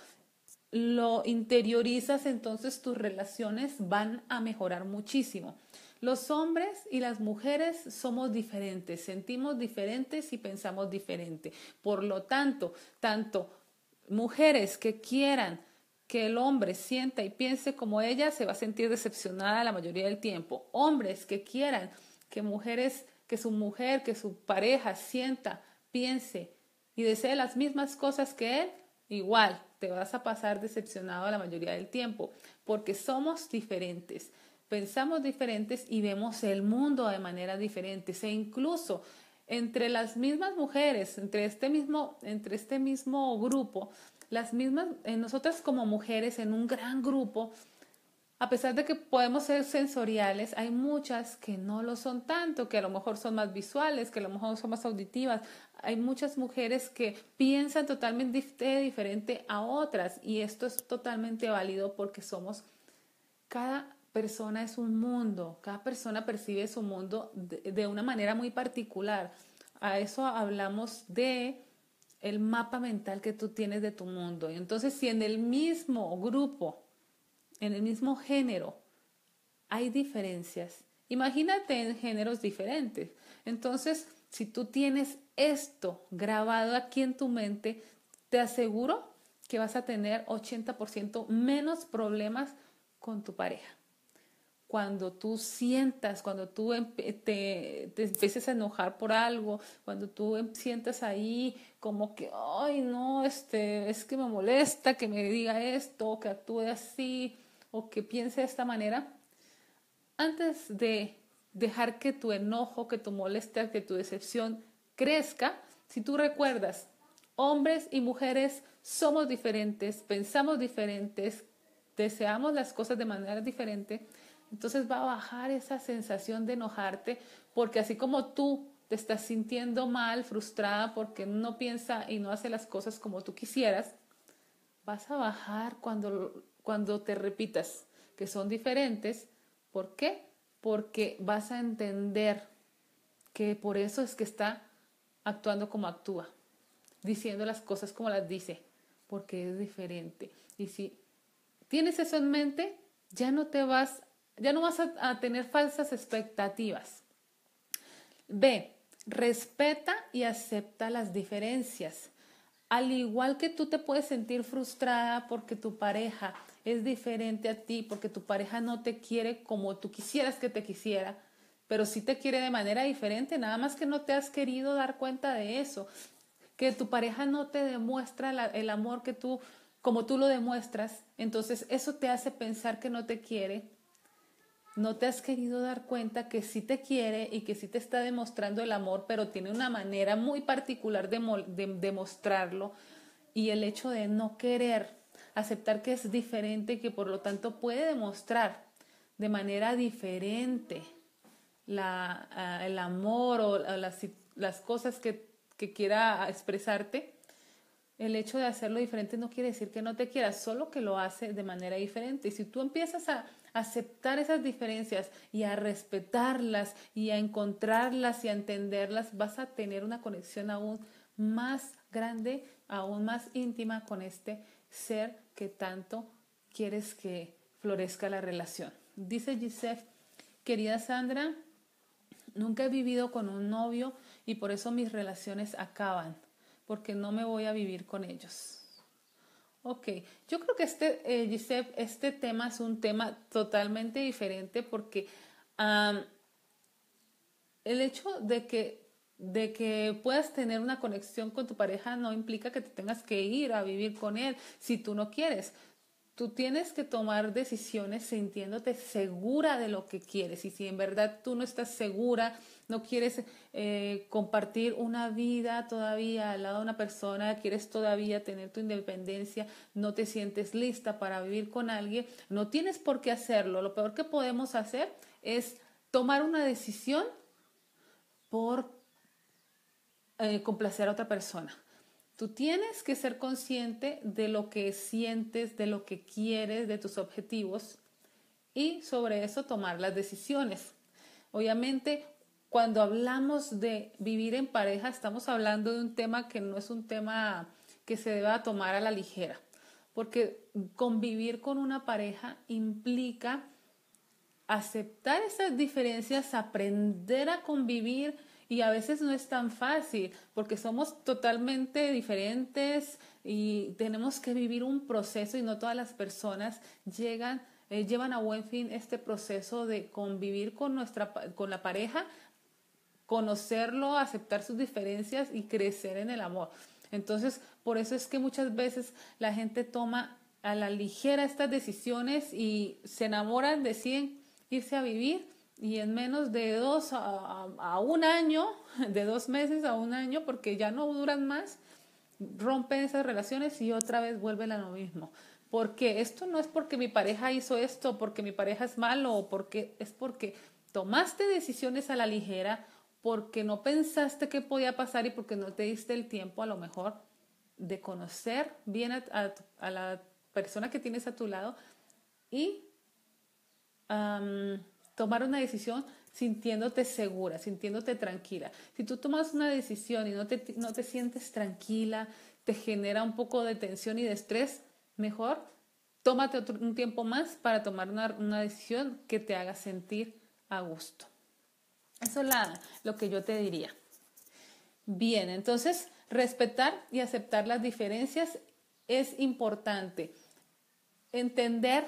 lo interiorizas, entonces tus relaciones van a mejorar muchísimo. Los hombres y las mujeres somos diferentes, sentimos diferentes y pensamos diferente. Por lo tanto, tanto mujeres que quieran que el hombre sienta y piense como ella, se va a sentir decepcionada la mayoría del tiempo. Hombres que quieran que mujeres, que su mujer, que su pareja sienta, piense y desee las mismas cosas que él, igual te vas a pasar decepcionado la mayoría del tiempo, porque somos diferentes, pensamos diferentes y vemos el mundo de manera diferente. E incluso entre las mismas mujeres, entre este mismo, entre este mismo grupo, las mismas, en nosotras como mujeres, en un gran grupo, a pesar de que podemos ser sensoriales, hay muchas que no lo son tanto, que a lo mejor son más visuales, que a lo mejor son más auditivas. Hay muchas mujeres que piensan totalmente diferente a otras y esto es totalmente válido porque somos, cada persona es un mundo, cada persona percibe su mundo de, de una manera muy particular. A eso hablamos de el mapa mental que tú tienes de tu mundo. Y entonces, si en el mismo grupo, en el mismo género, hay diferencias, imagínate en géneros diferentes. Entonces, si tú tienes esto grabado aquí en tu mente, te aseguro que vas a tener 80% menos problemas con tu pareja. Cuando tú sientas, cuando tú te, te, empieces a enojar por algo, cuando tú em, sientas ahí como que, ay, no, este, es que me molesta que me diga esto, que actúe así, o que piense de esta manera, antes de dejar que tu enojo, que tu molestia, que tu decepción crezca, si tú recuerdas, hombres y mujeres somos diferentes, pensamos diferentes, deseamos las cosas de manera diferente, entonces va a bajar esa sensación de enojarte porque así como tú te estás sintiendo mal, frustrada porque no piensa y no hace las cosas como tú quisieras, vas a bajar cuando, cuando te repitas que son diferentes. ¿Por qué? Porque vas a entender que por eso es que está actuando como actúa, diciendo las cosas como las dice, porque es diferente. Y si tienes eso en mente, ya no te vas ya no vas a, tener falsas expectativas. B. Respeta y acepta las diferencias. Al igual que tú te puedes sentir frustrada porque tu pareja es diferente a ti, porque tu pareja no te quiere como tú quisieras que te quisiera, pero sí te quiere de manera diferente, nada más que no te has querido dar cuenta de eso, que tu pareja no te demuestra el amor que tú, como tú lo demuestras, entonces eso te hace pensar que no te quiere. No te has querido dar cuenta que sí te quiere y que sí te está demostrando el amor, pero tiene una manera muy particular de, demostrarlo y el hecho de no querer aceptar que es diferente y que por lo tanto puede demostrar de manera diferente la, el amor o las, las cosas que, que quiera expresarte, el hecho de hacerlo diferente no quiere decir que no te quiera, solo que lo hace de manera diferente. Y si tú empiezas a aceptar esas diferencias y a respetarlas y a encontrarlas y a entenderlas, vas a tener una conexión aún más grande, aún más íntima con este ser que tanto quieres que florezca la relación. Dice Gisef, querida Sandra, nunca he vivido con un novio y por eso mis relaciones acaban, porque no me voy a vivir con ellos. Ok, yo creo que este, eh, este tema es un tema totalmente diferente porque el hecho de que de que puedas tener una conexión con tu pareja no implica que te tengas que ir a vivir con él si tú no quieres. Tú tienes que tomar decisiones sintiéndote segura de lo que quieres y si en verdad tú no estás segura, no quieres eh, compartir una vida todavía al lado de una persona, quieres todavía tener tu independencia, no te sientes lista para vivir con alguien, no tienes por qué hacerlo. Lo peor que podemos hacer es tomar una decisión por eh, complacer a otra persona. Tú tienes que ser consciente de lo que sientes, de lo que quieres, de tus objetivos y sobre eso tomar las decisiones. Obviamente, cuando hablamos de vivir en pareja, estamos hablando de un tema que no es un tema que se deba tomar a la ligera, porque convivir con una pareja implica aceptar esas diferencias, aprender a convivir, y a veces no es tan fácil porque somos totalmente diferentes y tenemos que vivir un proceso y no todas las personas llegan, eh, llevan a buen fin este proceso de convivir con, nuestra, con la pareja, conocerlo, aceptar sus diferencias y crecer en el amor. Entonces, por eso es que muchas veces la gente toma a la ligera estas decisiones y se enamoran, deciden irse a vivir y en menos de dos a, un año, [laughs] de dos meses a un año, porque ya no duran más, rompen esas relaciones y otra vez vuelven a lo mismo. Porque esto no es porque mi pareja hizo esto, porque mi pareja es malo, o porque es porque tomaste decisiones a la ligera, porque no pensaste qué podía pasar y porque no te diste el tiempo a lo mejor de conocer bien a, la persona que tienes a tu lado y tomar una decisión sintiéndote segura, sintiéndote tranquila. Si tú tomas una decisión y no te, no te sientes tranquila, te genera un poco de tensión y de estrés, mejor tómate un tiempo más para tomar una, decisión que te haga sentir a gusto. Eso es lo que yo te diría. Bien, entonces respetar y aceptar las diferencias es importante. Entender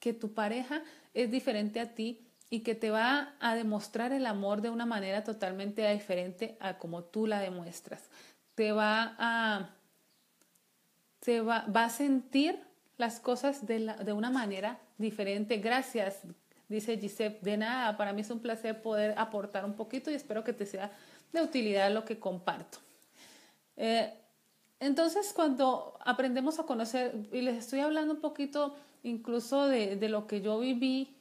que tu pareja es diferente a ti y que te va a demostrar el amor de una manera totalmente diferente a como tú la demuestras. Te va a, te va, va a sentir las cosas de, la, de una manera diferente. Gracias, dice Giselle. De nada, para mí es un placer poder aportar un poquito y espero que te sea de utilidad lo que comparto. Eh, entonces, cuando aprendemos a conocer, y les estoy hablando un poquito incluso de, de lo que yo viví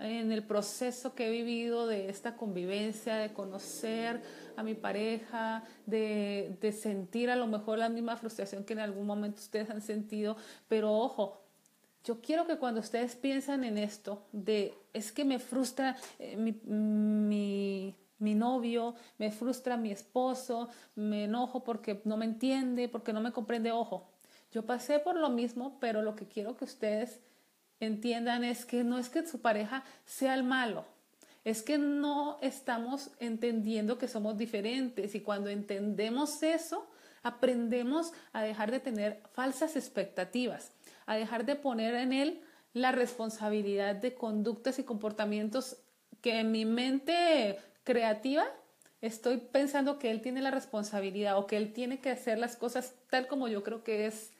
en el proceso que he vivido de esta convivencia, de conocer a mi pareja, de, de, sentir a lo mejor la misma frustración que en algún momento ustedes han sentido, pero ojo, yo quiero que cuando ustedes piensan en esto, de es que me frustra eh, mi, mi, mi novio, me frustra mi esposo, me enojo porque no me entiende, porque no me comprende, ojo, yo pasé por lo mismo, pero lo que quiero que ustedes entiendan es que no es que su pareja sea el malo, es que no estamos entendiendo que somos diferentes. Y cuando entendemos eso, aprendemos a dejar de tener falsas expectativas, a dejar de poner en él la responsabilidad de conductas y comportamientos que en mi mente creativa estoy pensando que él tiene la responsabilidad o que él tiene que hacer las cosas tal como yo creo que es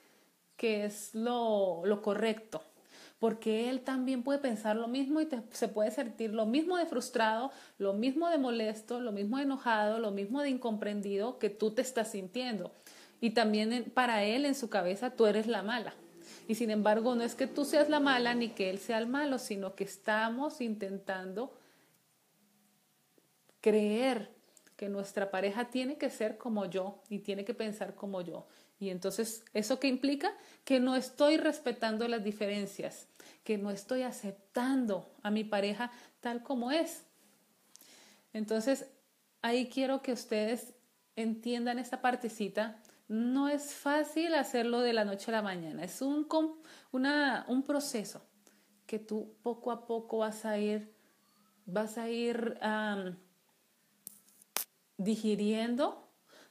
que es lo, lo correcto, porque él también puede pensar lo mismo y se puede sentir lo mismo de frustrado, lo mismo de molesto, lo mismo de enojado, lo mismo de incomprendido que tú te estás sintiendo. Y también para él en su cabeza tú eres la mala. Y sin embargo no es que tú seas la mala ni que él sea el malo, sino que estamos intentando creer que nuestra pareja tiene que ser como yo y tiene que pensar como yo. Y entonces, ¿eso qué implica? Que no estoy respetando las diferencias, que no estoy aceptando a mi pareja tal como es. Entonces, ahí quiero que ustedes entiendan esta partecita. No es fácil hacerlo de la noche a la mañana, es un, una, un proceso que tú poco a poco vas a ir, vas a ir digiriendo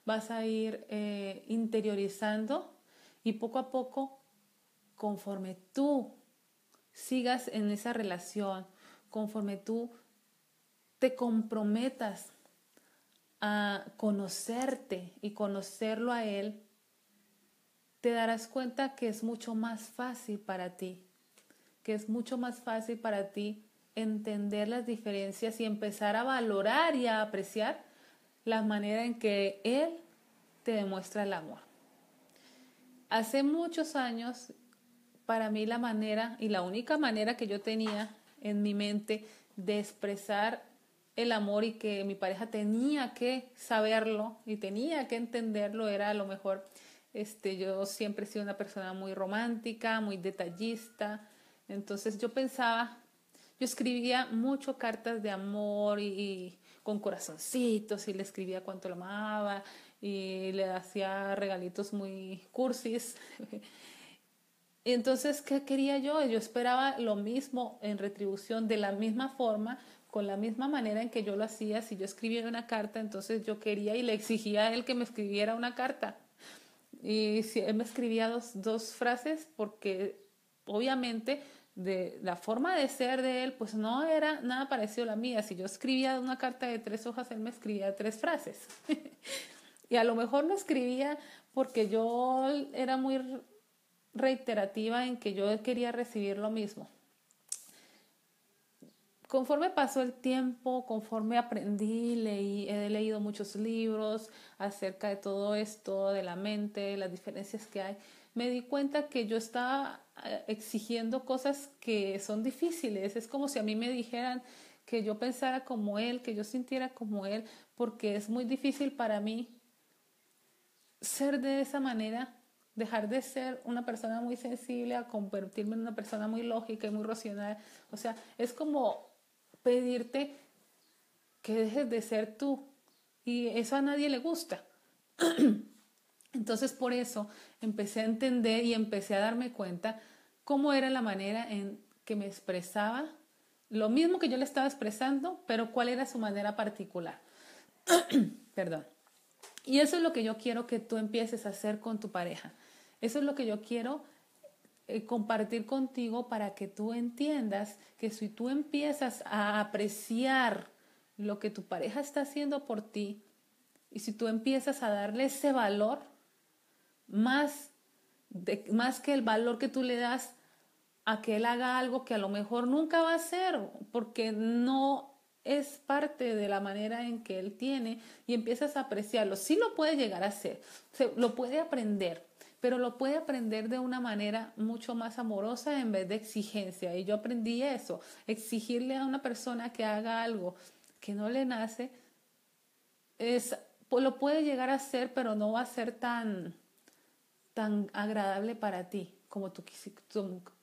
vas a ir eh, interiorizando y poco a poco, conforme tú sigas en esa relación, conforme tú te comprometas a conocerte y conocerlo a Él, te darás cuenta que es mucho más fácil para ti, que es mucho más fácil para ti entender las diferencias y empezar a valorar y a apreciar la manera en que Él te demuestra el amor. Hace muchos años, para mí la manera y la única manera que yo tenía en mi mente de expresar el amor y que mi pareja tenía que saberlo y tenía que entenderlo era a lo mejor este yo siempre he sido una persona muy romántica, muy detallista, entonces yo pensaba, yo escribía mucho cartas de amor y, con corazoncitos y le escribía cuánto lo amaba y le hacía regalitos muy cursis. [laughs] Entonces, ¿qué quería yo? Yo esperaba lo mismo en retribución, de la misma forma, con la misma manera en que yo lo hacía. Si yo escribía una carta, entonces yo quería y le exigía a él que me escribiera una carta. Y si él me escribía dos, dos frases, porque obviamente de la forma de ser de él, pues no era nada parecido a la mía. Si yo escribía una carta de tres hojas, él me escribía tres frases. [laughs] y a lo mejor lo escribía porque yo era muy reiterativa en que yo quería recibir lo mismo. Conforme pasó el tiempo, conforme aprendí, leí, he leído muchos libros acerca de todo esto, de la mente, las diferencias que hay, me di cuenta que yo estaba eh, exigiendo cosas que son difíciles. Es como si a mí me dijeran que yo pensara como él, que yo sintiera como él, porque es muy difícil para mí ser de esa manera, dejar de ser una persona muy sensible a convertirme en una persona muy lógica y muy racional. O sea, es como pedirte que dejes de ser tú. Y eso a nadie le gusta. [clears throat] Entonces por eso empecé a entender y empecé a darme cuenta cómo era la manera en que me expresaba lo mismo que yo le estaba expresando, pero cuál era su manera particular. [clears throat] Perdón. Y eso es lo que yo quiero que tú empieces a hacer con tu pareja. Eso es lo que yo quiero eh, compartir contigo para que tú entiendas que si tú empiezas a apreciar lo que tu pareja está haciendo por ti y si tú empiezas a darle ese valor, más, de, más que el valor que tú le das a que él haga algo que a lo mejor nunca va a hacer, porque no es parte de la manera en que él tiene y empiezas a apreciarlo. Sí lo puede llegar a hacer, lo puede aprender, pero lo puede aprender de una manera mucho más amorosa en vez de exigencia. Y yo aprendí eso, exigirle a una persona que haga algo que no le nace, es, lo puede llegar a hacer, pero no va a ser tan, tan agradable para ti como tú,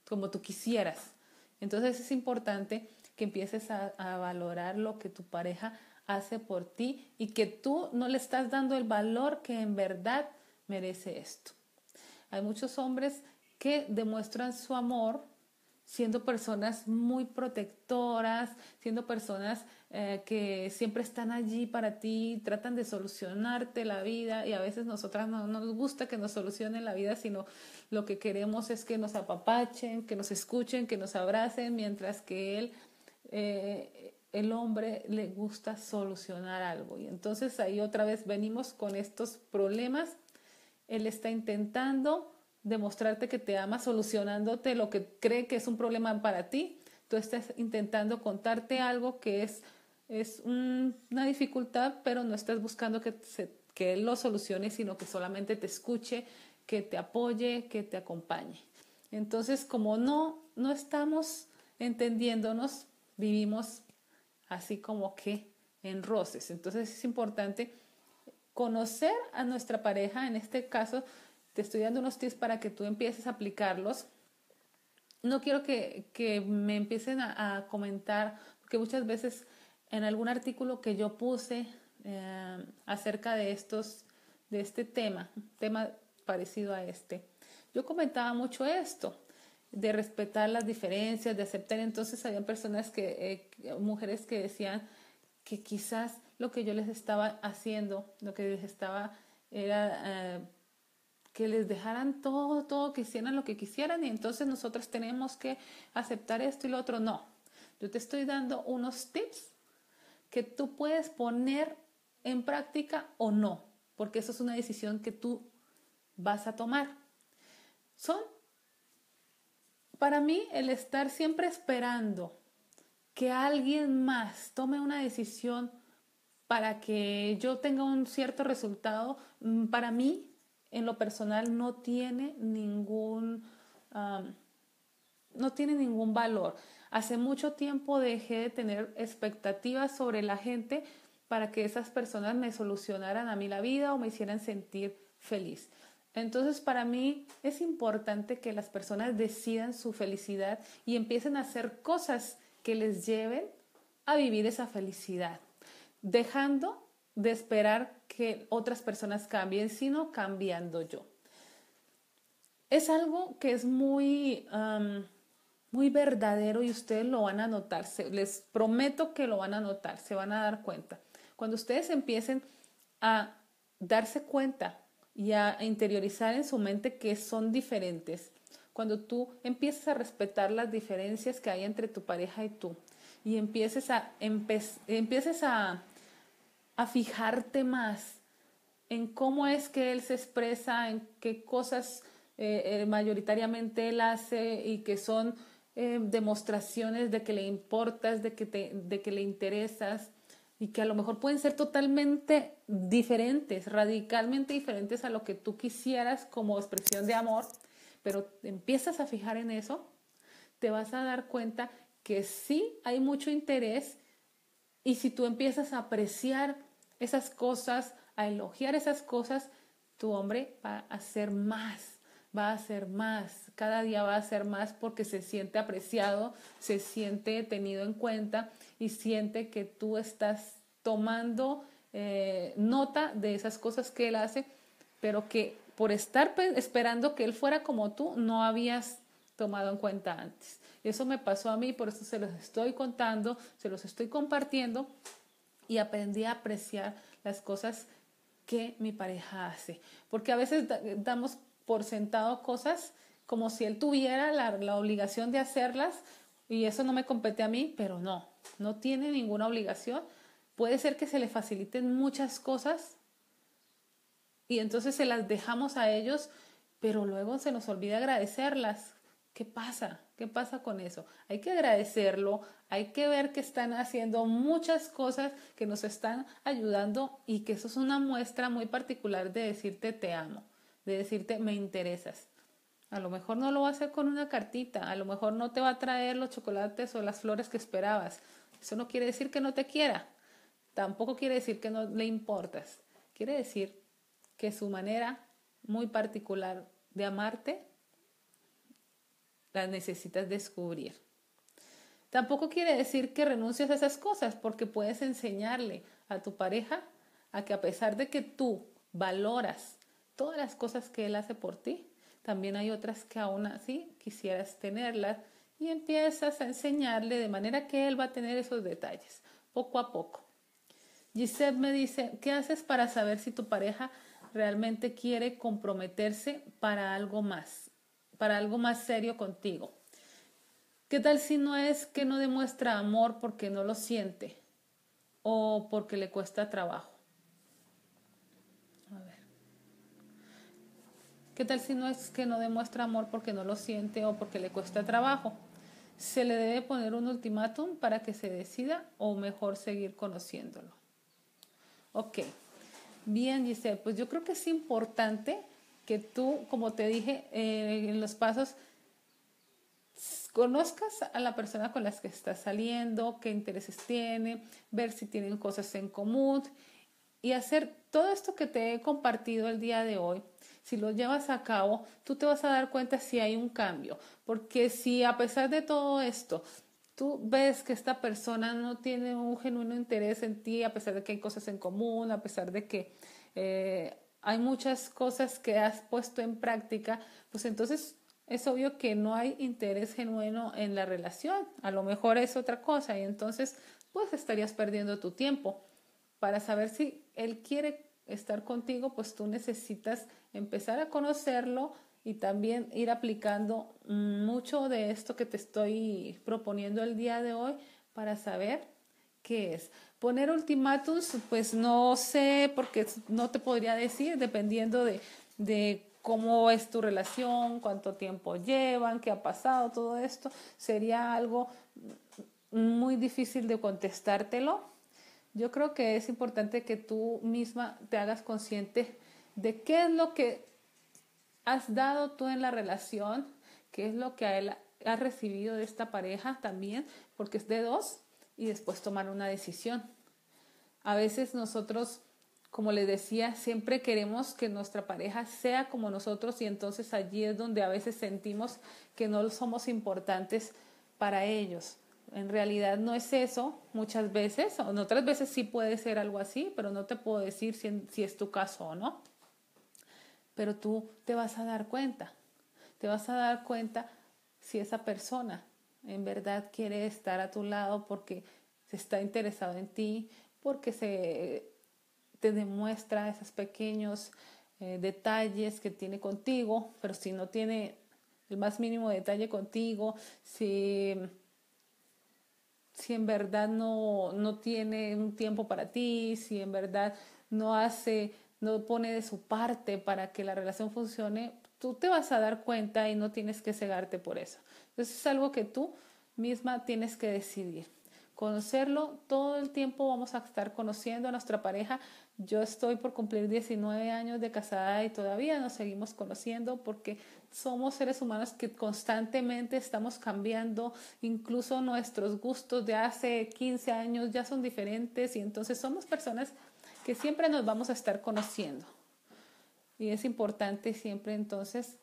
como tú quisieras. Entonces es importante que empieces a, a, valorar lo que tu pareja hace por ti y que tú no le estás dando el valor que en verdad merece esto. Hay muchos hombres que demuestran su amor siendo personas muy protectoras, siendo personas eh, que siempre están allí para ti, tratan de solucionarte la vida y a veces nosotras no, nos gusta que nos solucionen la vida, sino lo que queremos es que nos apapachen, que nos escuchen, que nos abracen, mientras que él, eh, el hombre, le gusta solucionar algo. Y entonces ahí otra vez venimos con estos problemas. Él está intentando demostrarte que te ama solucionándote lo que cree que es un problema para ti. Tú estás intentando contarte algo que es, es una dificultad, pero no estás buscando que, que él lo solucione, sino que solamente te escuche, que te apoye, que te acompañe. Entonces, como no, no estamos entendiéndonos, vivimos así como que en roces. Entonces es importante conocer a nuestra pareja, en este caso te estoy dando unos tips para que tú empieces a aplicarlos. No quiero que, que me empiecen a, a, comentar, porque muchas veces en algún artículo que yo puse eh, acerca de estos, de este tema, tema parecido a este, yo comentaba mucho esto, de respetar las diferencias, de aceptar. Entonces habían personas que, eh, mujeres que decían que quizás lo que yo les estaba haciendo, lo que les estaba era eh, que les dejaran todo, todo, que hicieran lo que quisieran y entonces nosotros tenemos que aceptar esto y lo otro. No, yo te estoy dando unos tips que tú puedes poner en práctica o no, porque eso es una decisión que tú vas a tomar. Son, para mí, el estar siempre esperando que alguien más tome una decisión para que yo tenga un cierto resultado, mm, para mí, en lo personal, no tiene ningún, no tiene ningún valor. Hace mucho tiempo dejé de tener expectativas sobre la gente para que esas personas me solucionaran a mí la vida o me hicieran sentir feliz. Entonces, para mí es importante que las personas decidan su felicidad y empiecen a hacer cosas que les lleven a vivir esa felicidad, dejando de esperar que otras personas cambien, sino cambiando yo. Es algo que es muy, muy verdadero y ustedes lo van a notar. les prometo que lo van a notar, se van a dar cuenta. Cuando ustedes empiecen a darse cuenta y a interiorizar en su mente que son diferentes, cuando tú empiezas a respetar las diferencias que hay entre tu pareja y tú y empieces a, empieces a, a fijarte más en cómo es que él se expresa, en qué cosas eh, eh, mayoritariamente él hace y que son eh, demostraciones de que le importas, de que, te, de que le interesas, y que a lo mejor pueden ser totalmente diferentes, radicalmente diferentes a lo que tú quisieras como expresión de amor, pero empiezas a fijar en eso, te vas a dar cuenta que sí hay mucho interés y si tú empiezas a apreciar esas cosas, a elogiar esas cosas, tu hombre va a hacer más, va a hacer más, cada día va a hacer más porque se siente apreciado, se siente tenido en cuenta y siente que tú estás tomando eh, nota de esas cosas que él hace, pero que por estar esperando que él fuera como tú, no habías tomado en cuenta antes. Eso me pasó a mí, por eso se los estoy contando, se los estoy compartiendo y aprendí a apreciar las cosas que mi pareja hace. Porque a veces damos por sentado cosas como si él tuviera la, la obligación de hacerlas y eso no me compete a mí, pero no, no tiene ninguna obligación. Puede ser que se le faciliten muchas cosas y entonces se las dejamos a ellos, pero luego se nos olvida agradecerlas. ¿Qué pasa? ¿Qué pasa con eso? Hay que agradecerlo, hay que ver que están haciendo muchas cosas que nos están ayudando y que eso es una muestra muy particular de decirte te amo, de decirte me interesas. A lo mejor no lo va a hacer con una cartita, a lo mejor no te va a traer los chocolates o las flores que esperabas. Eso no quiere decir que no te quiera, tampoco quiere decir que no le importas. Quiere decir que su manera muy particular de amarte la necesitas descubrir. Tampoco quiere decir que renuncies a esas cosas porque puedes enseñarle a tu pareja a que a pesar de que tú valoras todas las cosas que él hace por ti, también hay otras que aún así quisieras tenerlas y empiezas a enseñarle de manera que él va a tener esos detalles, poco a poco. Gisette me dice, ¿qué haces para saber si tu pareja realmente quiere comprometerse para algo más, para algo más serio contigo? ¿Qué tal si no es que no demuestra amor porque no lo siente o porque le cuesta trabajo? ¿Qué tal si no es que no demuestra amor porque no lo siente o porque le cuesta trabajo? ¿Se le debe poner un ultimátum para que se decida o mejor seguir conociéndolo? Ok, bien, dice, pues yo creo que es importante que tú, como te dije eh, en los pasos, conozcas a la persona con la que estás saliendo, qué intereses tiene, ver si tienen cosas en común y hacer todo esto que te he compartido el día de hoy si lo llevas a cabo, tú te vas a dar cuenta si hay un cambio. Porque si a pesar de todo esto, tú ves que esta persona no tiene un genuino interés en ti, a pesar de que hay cosas en común, a pesar de que eh, hay muchas cosas que has puesto en práctica, pues entonces es obvio que no hay interés genuino en la relación. A lo mejor es otra cosa y entonces pues estarías perdiendo tu tiempo para saber si él quiere estar contigo, pues tú necesitas empezar a conocerlo y también ir aplicando mucho de esto que te estoy proponiendo el día de hoy para saber qué es. Poner ultimátums, pues no sé, porque no te podría decir, dependiendo de, de cómo es tu relación, cuánto tiempo llevan, qué ha pasado, todo esto, sería algo muy difícil de contestártelo. Yo creo que es importante que tú misma te hagas consciente de qué es lo que has dado tú en la relación, qué es lo que él ha recibido de esta pareja también, porque es de dos, y después tomar una decisión. A veces nosotros, como les decía, siempre queremos que nuestra pareja sea como nosotros y entonces allí es donde a veces sentimos que no somos importantes para ellos. En realidad no es eso muchas veces, o en otras veces sí puede ser algo así, pero no te puedo decir si, si es tu caso o no. Pero tú te vas a dar cuenta, te vas a dar cuenta si esa persona en verdad quiere estar a tu lado porque se está interesado en ti, porque se te demuestra esos pequeños eh, detalles que tiene contigo, pero si no tiene el más mínimo detalle contigo, si, si en verdad no, no tiene un tiempo para ti, si en verdad no hace, no pone de su parte para que la relación funcione, tú te vas a dar cuenta y no tienes que cegarte por eso. Entonces es algo que tú misma tienes que decidir. Conocerlo, todo el tiempo vamos a estar conociendo a nuestra pareja. Yo estoy por cumplir 19 años de casada y todavía nos seguimos conociendo porque somos seres humanos que constantemente estamos cambiando, incluso nuestros gustos de hace 15 años ya son diferentes y entonces somos personas que siempre nos vamos a estar conociendo. Y es importante siempre entonces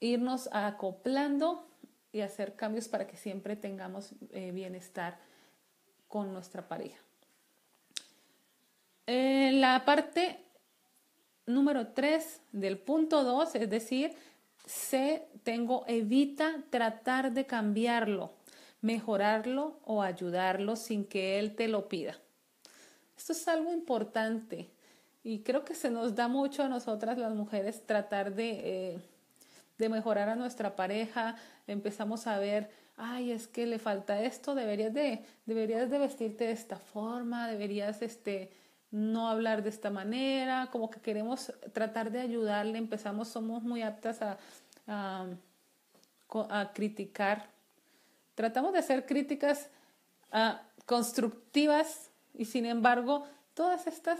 irnos acoplando y hacer cambios para que siempre tengamos eh, bienestar con nuestra pareja. la parte número 3 del punto 2, es decir, sé, tengo, evita tratar de cambiarlo, mejorarlo o ayudarlo sin que él te lo pida. Esto es algo importante y creo que se nos da mucho a nosotras las mujeres tratar de... Eh, de mejorar a nuestra pareja, empezamos a ver, ay, es que le falta esto, deberías de, deberías de vestirte de esta forma, deberías este, no hablar de esta manera, como que queremos tratar de ayudarle, empezamos, somos muy aptas a, a, criticar, tratamos de hacer críticas uh, constructivas y sin embargo todas estas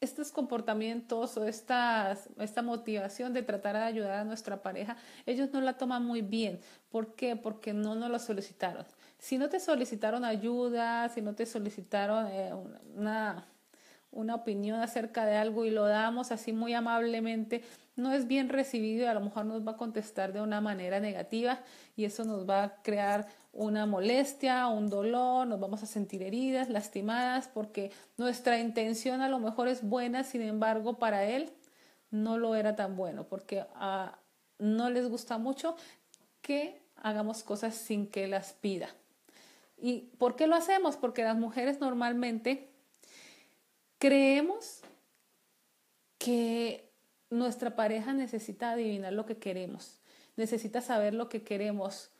estos comportamientos o esta motivación de tratar de ayudar a nuestra pareja, ellos no la toman muy bien. ¿Por qué? Porque no nos lo solicitaron. Si no te solicitaron ayuda, si no te solicitaron eh, una, una opinión acerca de algo y lo damos así muy amablemente, no es bien recibido y a lo mejor nos va a contestar de una manera negativa y eso nos va a crear una molestia, un dolor, nos vamos a sentir heridas, lastimadas, porque nuestra intención a lo mejor es buena, sin embargo, para él no lo era tan bueno, porque uh, no les gusta mucho que hagamos cosas sin que las pida. ¿Y por qué lo hacemos? Porque las mujeres normalmente creemos que nuestra pareja necesita adivinar lo que queremos, necesita saber lo que queremos,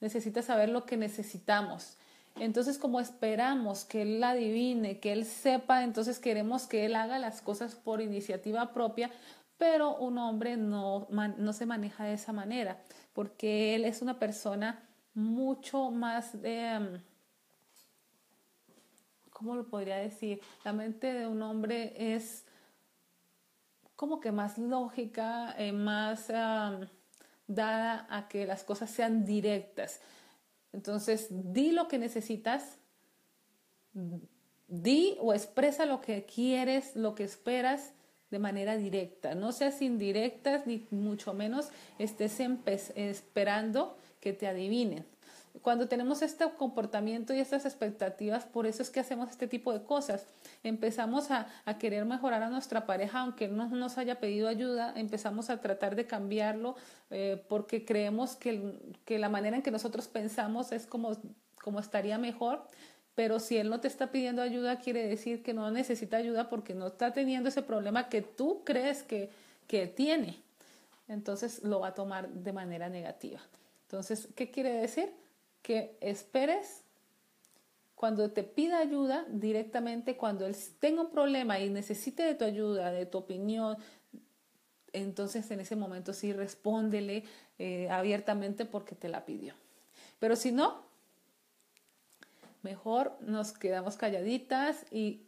necesita saber lo que necesitamos. Entonces, como esperamos que Él la adivine, que Él sepa, entonces queremos que Él haga las cosas por iniciativa propia, pero un hombre no, no se maneja de esa manera, porque Él es una persona mucho más. Mm, ¿Cómo lo podría decir? La mente de un hombre es como que más lógica, eh, más dada a que las cosas sean directas. Entonces, di lo que necesitas, di o expresa lo que quieres, lo que esperas de manera directa. No seas indirectas ni mucho menos estés esperando que te adivinen cuando tenemos este comportamiento y estas expectativas, por eso es que hacemos este tipo de cosas. Empezamos a, querer mejorar a nuestra pareja, aunque no nos haya pedido ayuda, empezamos a tratar de cambiarlo eh, porque creemos que, que, la manera en que nosotros pensamos es como, como estaría mejor. Pero si él no te está pidiendo ayuda, quiere decir que no necesita ayuda porque no está teniendo ese problema que tú crees que, que tiene. Entonces lo va a tomar de manera negativa. Entonces, ¿qué quiere decir? que esperes cuando te pida ayuda directamente, cuando él tenga un problema y necesite de tu ayuda, de tu opinión, entonces en ese momento sí respóndele eh, abiertamente porque te la pidió. Pero si no, mejor nos quedamos calladitas y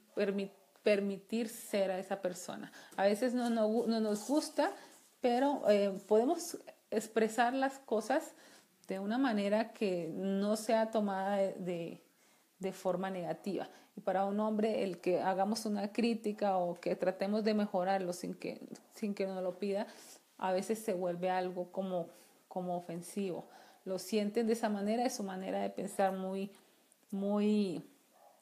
permitir ser a esa persona. A veces no, nos gusta, pero eh, podemos expresar las cosas de una manera que no sea tomada de, de, forma negativa. Y para un hombre, el que hagamos una crítica o que tratemos de mejorarlo sin que, sin que nos lo pida, a veces se vuelve algo como, como ofensivo. Lo sienten de esa manera, es su manera de pensar muy, muy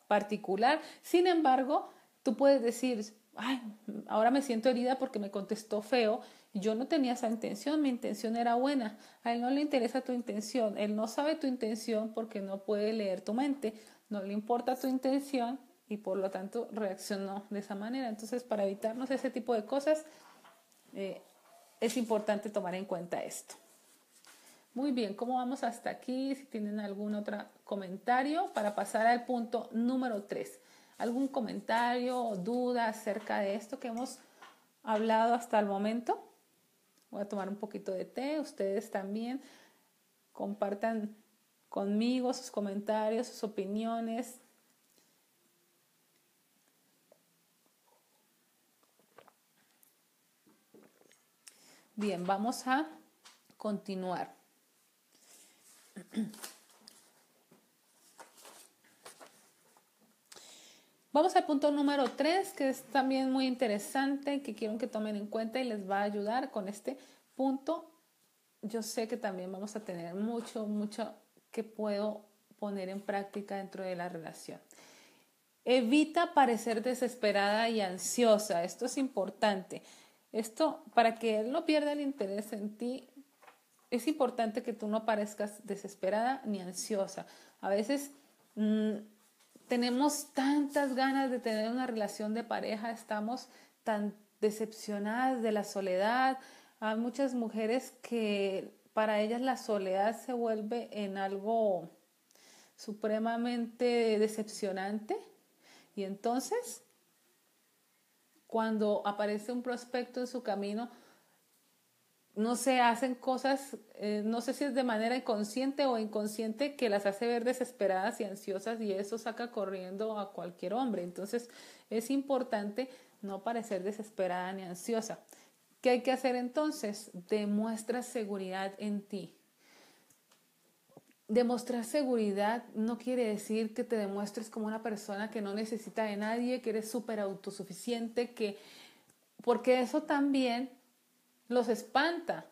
particular. Sin embargo, tú puedes decir, ay, ahora me siento herida porque me contestó feo. Yo no tenía esa intención, mi intención era buena. A él no le interesa tu intención, él no sabe tu intención porque no puede leer tu mente, no le importa tu intención y por lo tanto reaccionó de esa manera. Entonces, para evitarnos ese tipo de cosas, eh, es importante tomar en cuenta esto. Muy bien, ¿cómo vamos hasta aquí? Si tienen algún otro comentario para pasar al punto número 3. ¿Algún comentario o duda acerca de esto que hemos hablado hasta el momento? Voy a tomar un poquito de té, ustedes también compartan conmigo sus comentarios, sus opiniones. Bien, vamos a continuar. [clears throat] Vamos al punto número 3, que es también muy interesante, que quiero que tomen en cuenta y les va a ayudar con este punto. Yo sé que también vamos a tener mucho, mucho que puedo poner en práctica dentro de la relación. Evita parecer desesperada y ansiosa. Esto es importante. Esto, para que él no pierda el interés en ti, es importante que tú no parezcas desesperada ni ansiosa. A veces mm, tenemos tantas ganas de tener una relación de pareja, estamos tan decepcionadas de la soledad. Hay muchas mujeres que para ellas la soledad se vuelve en algo supremamente decepcionante y entonces cuando aparece un prospecto en su camino, no se hacen cosas, eh, no sé si es de manera consciente o inconsciente, que las hace ver desesperadas y ansiosas y eso saca corriendo a cualquier hombre. Entonces es importante no parecer desesperada ni ansiosa. ¿Qué hay que hacer entonces? Demuestra seguridad en ti. Demostrar seguridad no quiere decir que te demuestres como una persona que no necesita de nadie, que eres súper autosuficiente, que porque eso también los espanta.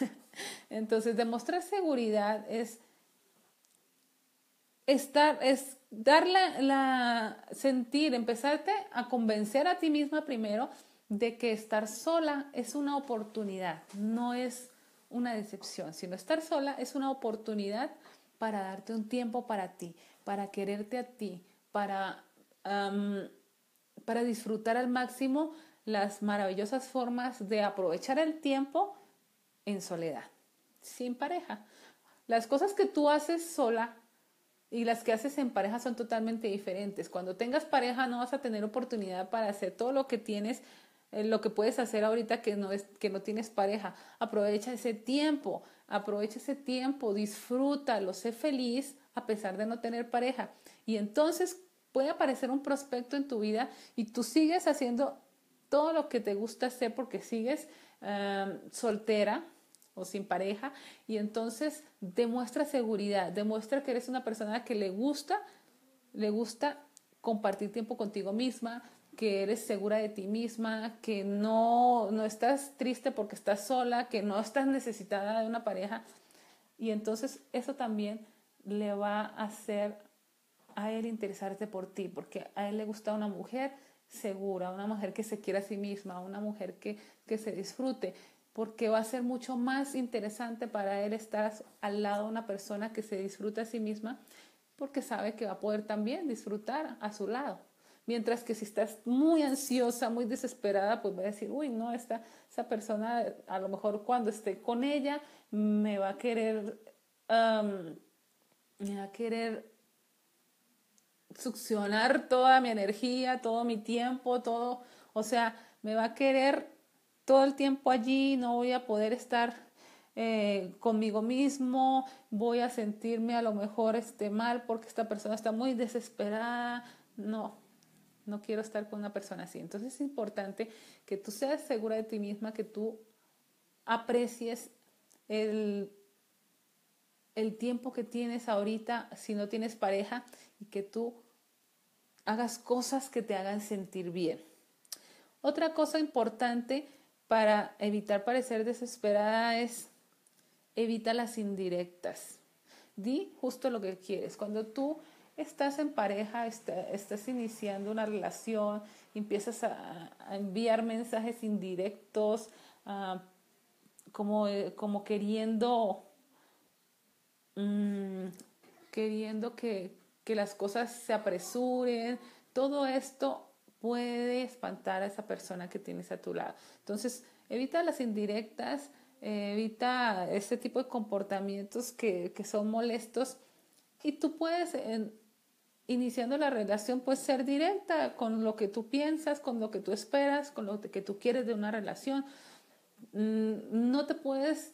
[laughs] Entonces, demostrar seguridad es estar, es darle la, sentir, empezarte a convencer a ti misma primero de que estar sola es una oportunidad, no es una decepción, sino estar sola es una oportunidad para darte un tiempo para ti, para quererte a ti, para, para disfrutar al máximo las maravillosas formas de aprovechar el tiempo en soledad, sin pareja. Las cosas que tú haces sola y las que haces en pareja son totalmente diferentes. Cuando tengas pareja no vas a tener oportunidad para hacer todo lo que tienes, eh, lo que puedes hacer ahorita que no, es, que no tienes pareja. Aprovecha ese tiempo, aprovecha ese tiempo, disfrútalo, sé feliz a pesar de no tener pareja. Y entonces puede aparecer un prospecto en tu vida y tú sigues haciendo todo lo que te gusta hacer porque sigues em, soltera o sin pareja y entonces demuestra seguridad, demuestra que eres una persona que le gusta, le gusta compartir tiempo contigo misma, que eres segura de ti misma, que no, no estás triste porque estás sola, que no estás necesitada de una pareja. Y entonces eso también le va a hacer a él interesarse por ti, porque a él le gusta una mujer segura, una mujer que se quiera a sí misma, una mujer que, que se disfrute, porque va a ser mucho más interesante para él estar al lado de una persona que se disfruta a sí misma, porque sabe que va a poder también disfrutar a su lado. Mientras que si estás muy ansiosa, muy desesperada, pues va a decir, uy, no, esta, esa persona a lo mejor cuando esté con ella me va a querer, me va a querer succionar toda mi energía, todo mi tiempo, todo, o sea, me va a querer todo el tiempo allí, no voy a poder estar eh, conmigo mismo, voy a sentirme a lo mejor este, mal porque esta persona está muy desesperada. No, no quiero estar con una persona así. Entonces es importante que tú seas segura de ti misma, que tú aprecies el, el tiempo que tienes ahorita si no tienes pareja y que tú hagas cosas que te hagan sentir bien. Otra cosa importante para evitar parecer desesperada es evita las indirectas. Di justo lo que quieres. Cuando tú estás en pareja, estás iniciando una relación, empiezas a, enviar mensajes indirectos, ah, como, eh, como queriendo, mm, queriendo que, que las cosas se apresuren, todo esto puede espantar a esa persona que tienes a tu lado. Entonces, evita las indirectas, evita ese tipo de comportamientos que, son molestos y tú puedes, iniciando la relación, pues ser directa con lo que tú piensas, con lo que tú esperas, con lo que tú quieres de una relación. Mm, no te puedes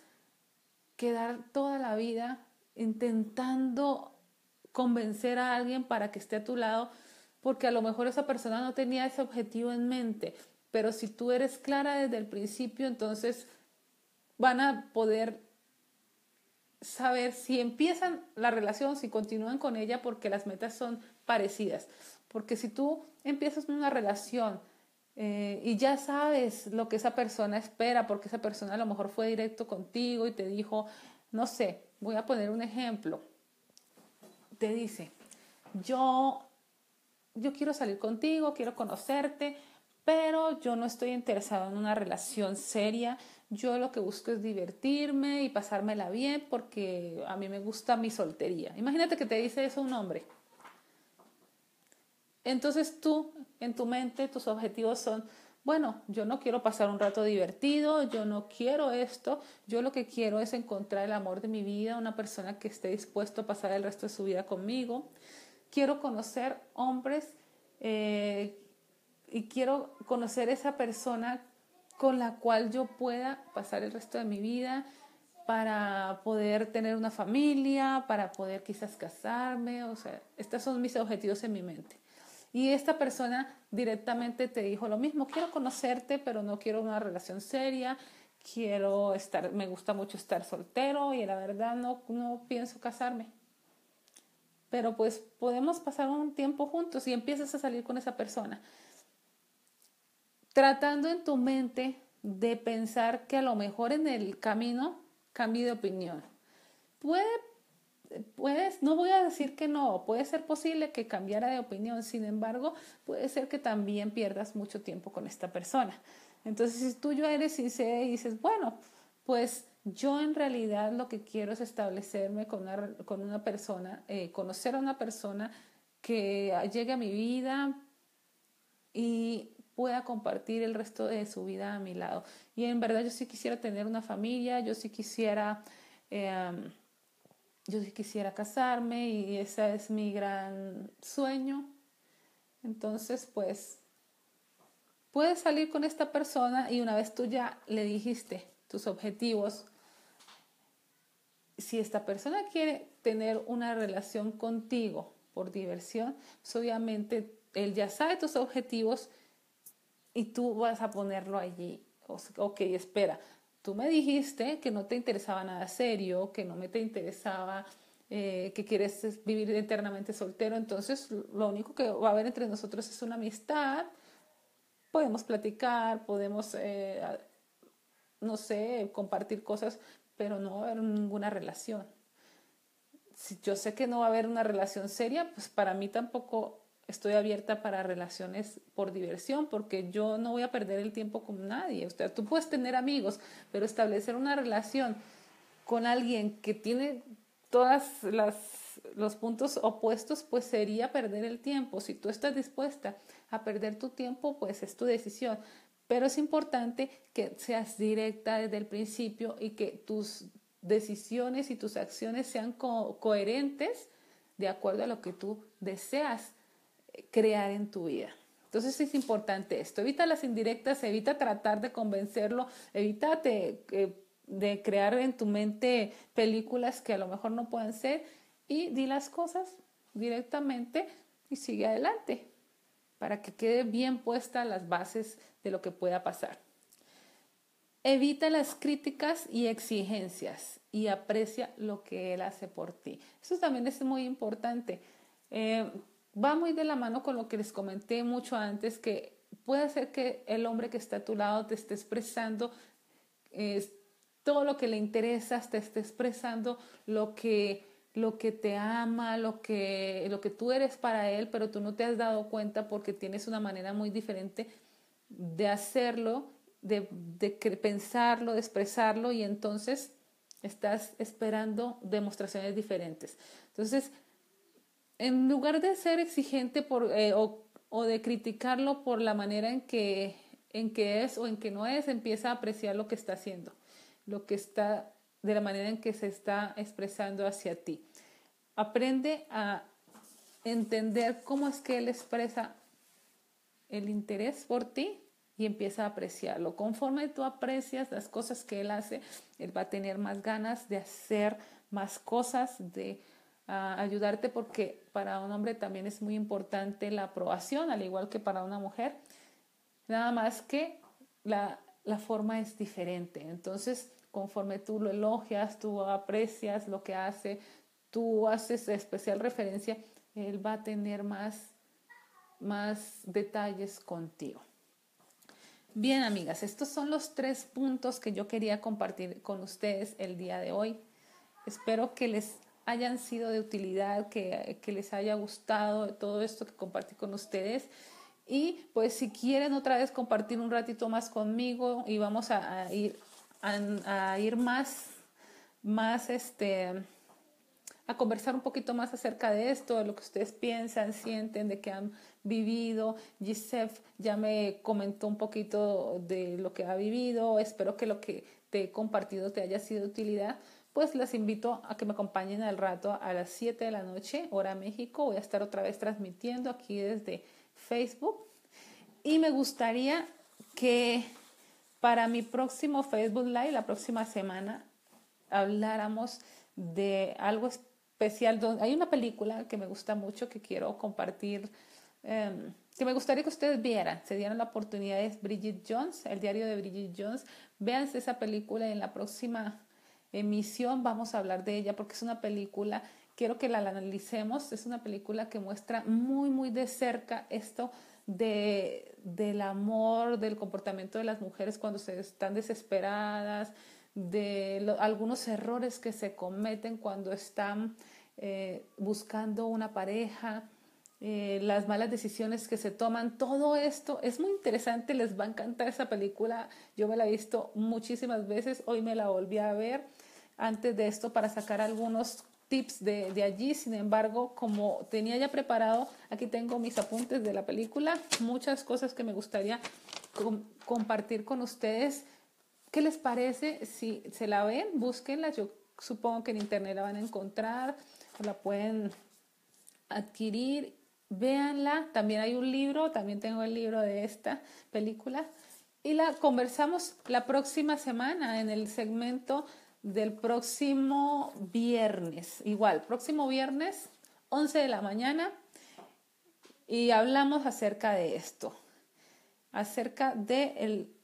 quedar toda la vida intentando convencer a alguien para que esté a tu lado, porque a lo mejor esa persona no tenía ese objetivo en mente, pero si tú eres clara desde el principio, entonces van a poder saber si empiezan la relación, si continúan con ella, porque las metas son parecidas. Porque si tú empiezas una relación eh, y ya sabes lo que esa persona espera, porque esa persona a lo mejor fue directo contigo y te dijo, no sé, voy a poner un ejemplo. Te dice, yo, yo quiero salir contigo, quiero conocerte, pero yo no estoy interesado en una relación seria, yo lo que busco es divertirme y pasármela bien porque a mí me gusta mi soltería. Imagínate que te dice eso un hombre. Entonces tú, en tu mente, tus objetivos son, bueno, yo no quiero pasar un rato divertido, yo no quiero esto, yo lo que quiero es encontrar el amor de mi vida, una persona que esté dispuesto a pasar el resto de su vida conmigo. Quiero conocer hombres eh, y quiero conocer esa persona con la cual yo pueda pasar el resto de mi vida para poder tener una familia, para poder quizás casarme, o sea, estos son mis objetivos en mi mente. Y esta persona directamente te dijo lo mismo, quiero conocerte, pero no quiero una relación seria, quiero estar, me gusta mucho estar soltero y la verdad no, no pienso casarme. Pero pues podemos pasar un tiempo juntos y empiezas a salir con esa persona tratando en tu mente de pensar que a lo mejor en el camino cambie de opinión. Puede, puedes, no voy a decir que no, puede ser posible que cambiara de opinión, sin embargo, puede ser que también pierdas mucho tiempo con esta persona. Entonces, si tú ya eres sincera y dices, bueno, pues yo en realidad lo que quiero es establecerme con una, con una persona, eh, conocer a una persona que llegue a mi vida y pueda compartir el resto de su vida a mi lado. Y en verdad yo sí quisiera tener una familia, yo sí quisiera, em, yo quisiera casarme y ese es mi gran sueño. Entonces, pues, puedes salir con esta persona y una vez tú ya le dijiste tus objetivos, si esta persona quiere tener una relación contigo por diversión, pues obviamente él ya sabe tus objetivos y tú vas a ponerlo allí. Ok, espera, tú me dijiste que no te interesaba nada serio, que no me te interesaba, eh, que quieres vivir eternamente soltero, entonces lo único que va a haber entre nosotros es una amistad, podemos platicar, podemos, eh, no sé, compartir cosas, pero no va a haber ninguna relación. Si yo sé que no va a haber una relación seria, pues para mí tampoco estoy abierta para relaciones por diversión, porque yo no voy a perder el tiempo con nadie. O sea, tú puedes tener amigos, pero establecer una relación con alguien que tiene todos los puntos opuestos, pues sería perder el tiempo. Si tú estás dispuesta a perder tu tiempo, pues es tu decisión. Pero es importante que seas directa desde el principio y que tus decisiones y tus acciones sean coherentes de acuerdo a lo que tú deseas crear en tu vida. Entonces es importante esto. Evita las indirectas, evita tratar de convencerlo, evita de, de crear en tu mente películas que a lo mejor no puedan ser y di las cosas directamente y sigue adelante para que quede bien puesta las bases de lo que pueda pasar. Evita las críticas y exigencias y aprecia lo que él hace por ti. Eso también es muy importante. Eh, va muy de la mano con lo que les comenté mucho antes, que puede ser que el hombre que está a tu lado te esté expresando todo lo que le interesa, te esté expresando lo que lo que te ama, lo que, lo que tú eres para él, pero tú no te has dado cuenta porque tienes una manera muy diferente de hacerlo, de, de pensarlo, de expresarlo y entonces estás esperando demostraciones diferentes. Entonces, en lugar de ser exigente por, eh, o, o, de criticarlo por la manera en que, en que es o en que no es, empieza a apreciar lo que está haciendo, lo que está de la manera en que se está expresando hacia ti. Aprende a entender cómo es que él expresa el interés por ti y empieza a apreciarlo. Conforme tú aprecias las cosas que él hace, él va a tener más ganas de hacer más cosas, de ayudarte, porque para un hombre también es muy importante la aprobación, al igual que para una mujer. Nada más que la, la forma es diferente. Entonces, conforme tú lo elogias, tú aprecias lo que hace, tú haces especial referencia, él va a tener más, más detalles contigo. Bien, amigas, estos son los tres puntos que yo quería compartir con ustedes el día de hoy. Espero que les hayan sido de utilidad, que, que les haya gustado todo esto que compartí con ustedes. Y pues si quieren otra vez compartir un ratito más conmigo y vamos a ir a, ir más, más este, a conversar un poquito más acerca de esto, de lo que ustedes piensan, sienten, de que han vivido. Gisef ya me comentó un poquito de lo que ha vivido. Espero que lo que te he compartido te haya sido de utilidad. Pues les invito a que me acompañen al rato a las 7 de la noche, hora México. Voy a estar otra vez transmitiendo aquí desde Facebook. Y me gustaría que para mi próximo Facebook Live, la próxima semana, habláramos de algo especial. Hay una película que me gusta mucho que quiero compartir, em, que me gustaría que ustedes vieran, se dieran la oportunidad, es Bridget Jones, el diario de Bridget Jones. Véanse esa película en la próxima emisión vamos a hablar de ella porque es una película, quiero que la analicemos, es una película que muestra muy, muy de cerca esto de, del amor, del comportamiento de las mujeres cuando se están desesperadas, de algunos errores que se cometen cuando están eh, buscando una pareja, eh, las malas decisiones que se toman, todo esto. Es muy interesante, les va a encantar esa película, yo me la he visto muchísimas veces, hoy me la volví a ver antes de esto para sacar algunos tips de, de, allí. Sin embargo, como tenía ya preparado, aquí tengo mis apuntes de la película, muchas cosas que me gustaría compartir con ustedes. ¿Qué les parece si se la ven? Búsquenla. Yo supongo que en internet la van a encontrar, o la pueden adquirir. Véanla. También hay un libro, también tengo el libro de esta película. Y la conversamos la próxima semana en el segmento del próximo viernes. Igual, próximo viernes, 11 de la mañana, y hablamos acerca de esto, acerca de el,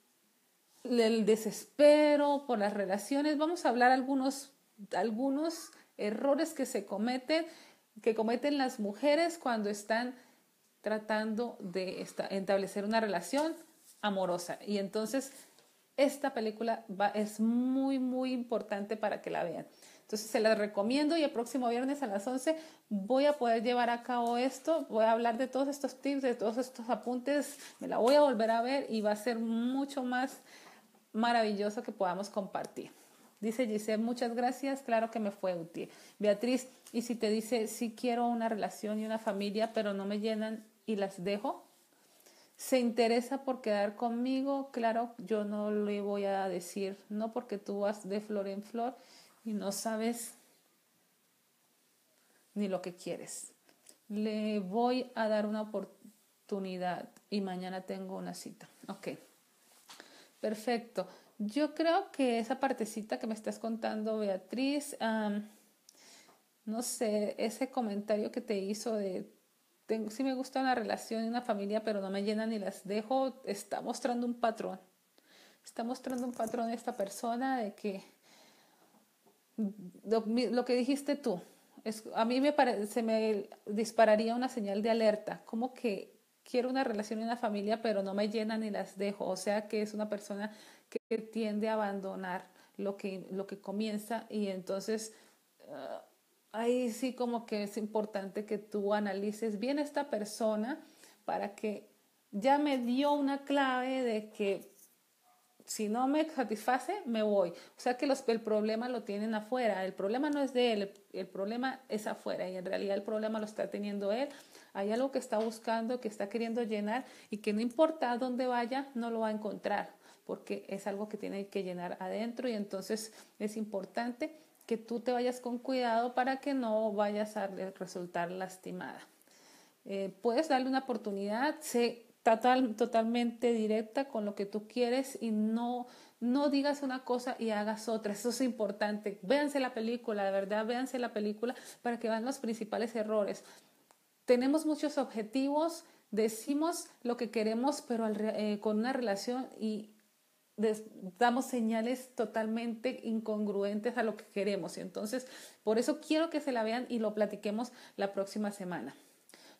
del desespero por las relaciones. Vamos a hablar algunos, algunos errores que se cometen, que cometen las mujeres cuando están tratando de establecer una relación amorosa. Y entonces esta película va, es muy, muy importante para que la vean. Entonces se la recomiendo y el próximo viernes a las 11 voy a poder llevar a cabo esto, voy a hablar de todos estos tips, de todos estos apuntes, me la voy a volver a ver y va a ser mucho más maravilloso que podamos compartir. Dice Giselle, muchas gracias, claro que me fue útil. Beatriz, y si te dice, sí quiero una relación y una familia, pero no me llenan y las dejo, se interesa por quedar conmigo, claro, yo no le voy a decir, no porque tú vas de flor en flor y no sabes ni lo que quieres. le voy a dar una oportunidad y mañana tengo una cita. Ok, perfecto. Yo creo que esa partecita que me estás contando, Beatriz, no sé, ese comentario que te hizo de tengo, sí me gusta una relación y una familia, pero no me llenan ni las dejo, está mostrando un patrón. Está mostrando un patrón esta persona de que lo, que dijiste tú, es, a mí me se me dispararía una señal de alerta, como que quiero una relación y una familia, pero no me llenan ni las dejo. O sea que es una persona que tiende a abandonar lo que, lo que comienza y entonces ah, ahí sí como que es importante que tú analices bien esta persona para que ya me dio una clave de que si no me satisface, me voy. O sea que los, el problema lo tienen afuera, el problema no es de él, el, problema es afuera y en realidad el problema lo está teniendo él. Hay algo que está buscando, que está queriendo llenar y que no importa dónde vaya, no lo va a encontrar porque es algo que tiene que llenar adentro y entonces es importante que tú te vayas con cuidado para que no vayas a resultar lastimada. Eh, puedes darle una oportunidad, sé total, totalmente directa con lo que tú quieres y no, no digas una cosa y hagas otra. Eso es importante. Véanse la película, de verdad, véanse la película para que vean los principales errores. Tenemos muchos objetivos, decimos lo que queremos, pero eh, con una relación y damos señales totalmente incongruentes a lo que queremos. Y entonces, por eso quiero que se la vean y lo platiquemos la próxima semana.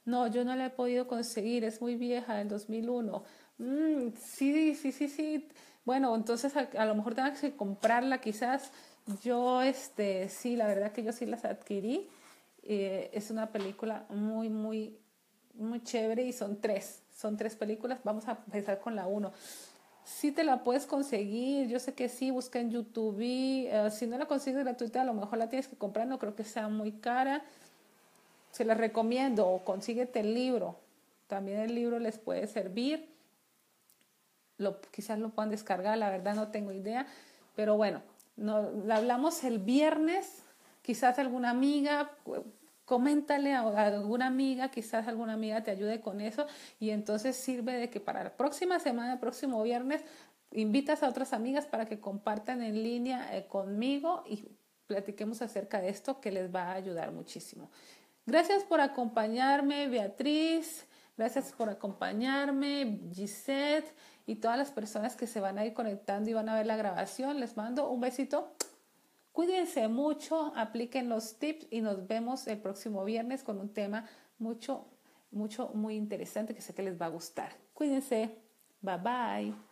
No, yo no la he podido conseguir, es muy vieja, del 2001. Mm, sí, sí, sí, sí. Bueno, entonces a, lo mejor tengo que comprarla quizás. Yo, este, sí, la verdad que yo sí las adquirí. Eh, es una película muy, muy, muy chévere y son tres. Son tres películas. Vamos a empezar con la uno sí te la puedes conseguir, yo sé que sí, busca en YouTube, eh, si no la consigues gratuita, a lo mejor la tienes que comprar, no creo que sea muy cara, se la recomiendo, o consíguete el libro, también el libro les puede servir, lo, quizás lo puedan descargar, la verdad no tengo idea, pero bueno, no, hablamos el viernes, quizás alguna amiga coméntale a alguna amiga, quizás alguna amiga te ayude con eso y entonces sirve de que para la próxima semana, próximo viernes, invitas a otras amigas para que compartan en línea eh, conmigo y platiquemos acerca de esto que les va a ayudar muchísimo. Gracias por acompañarme, Beatriz. Gracias por acompañarme, Gisette y todas las personas que se van a ir conectando y van a ver la grabación. Les mando un besito Cuídense mucho, apliquen los tips y nos vemos el próximo viernes con un tema mucho, mucho, muy interesante que sé que les va a gustar. Cuídense. Bye bye.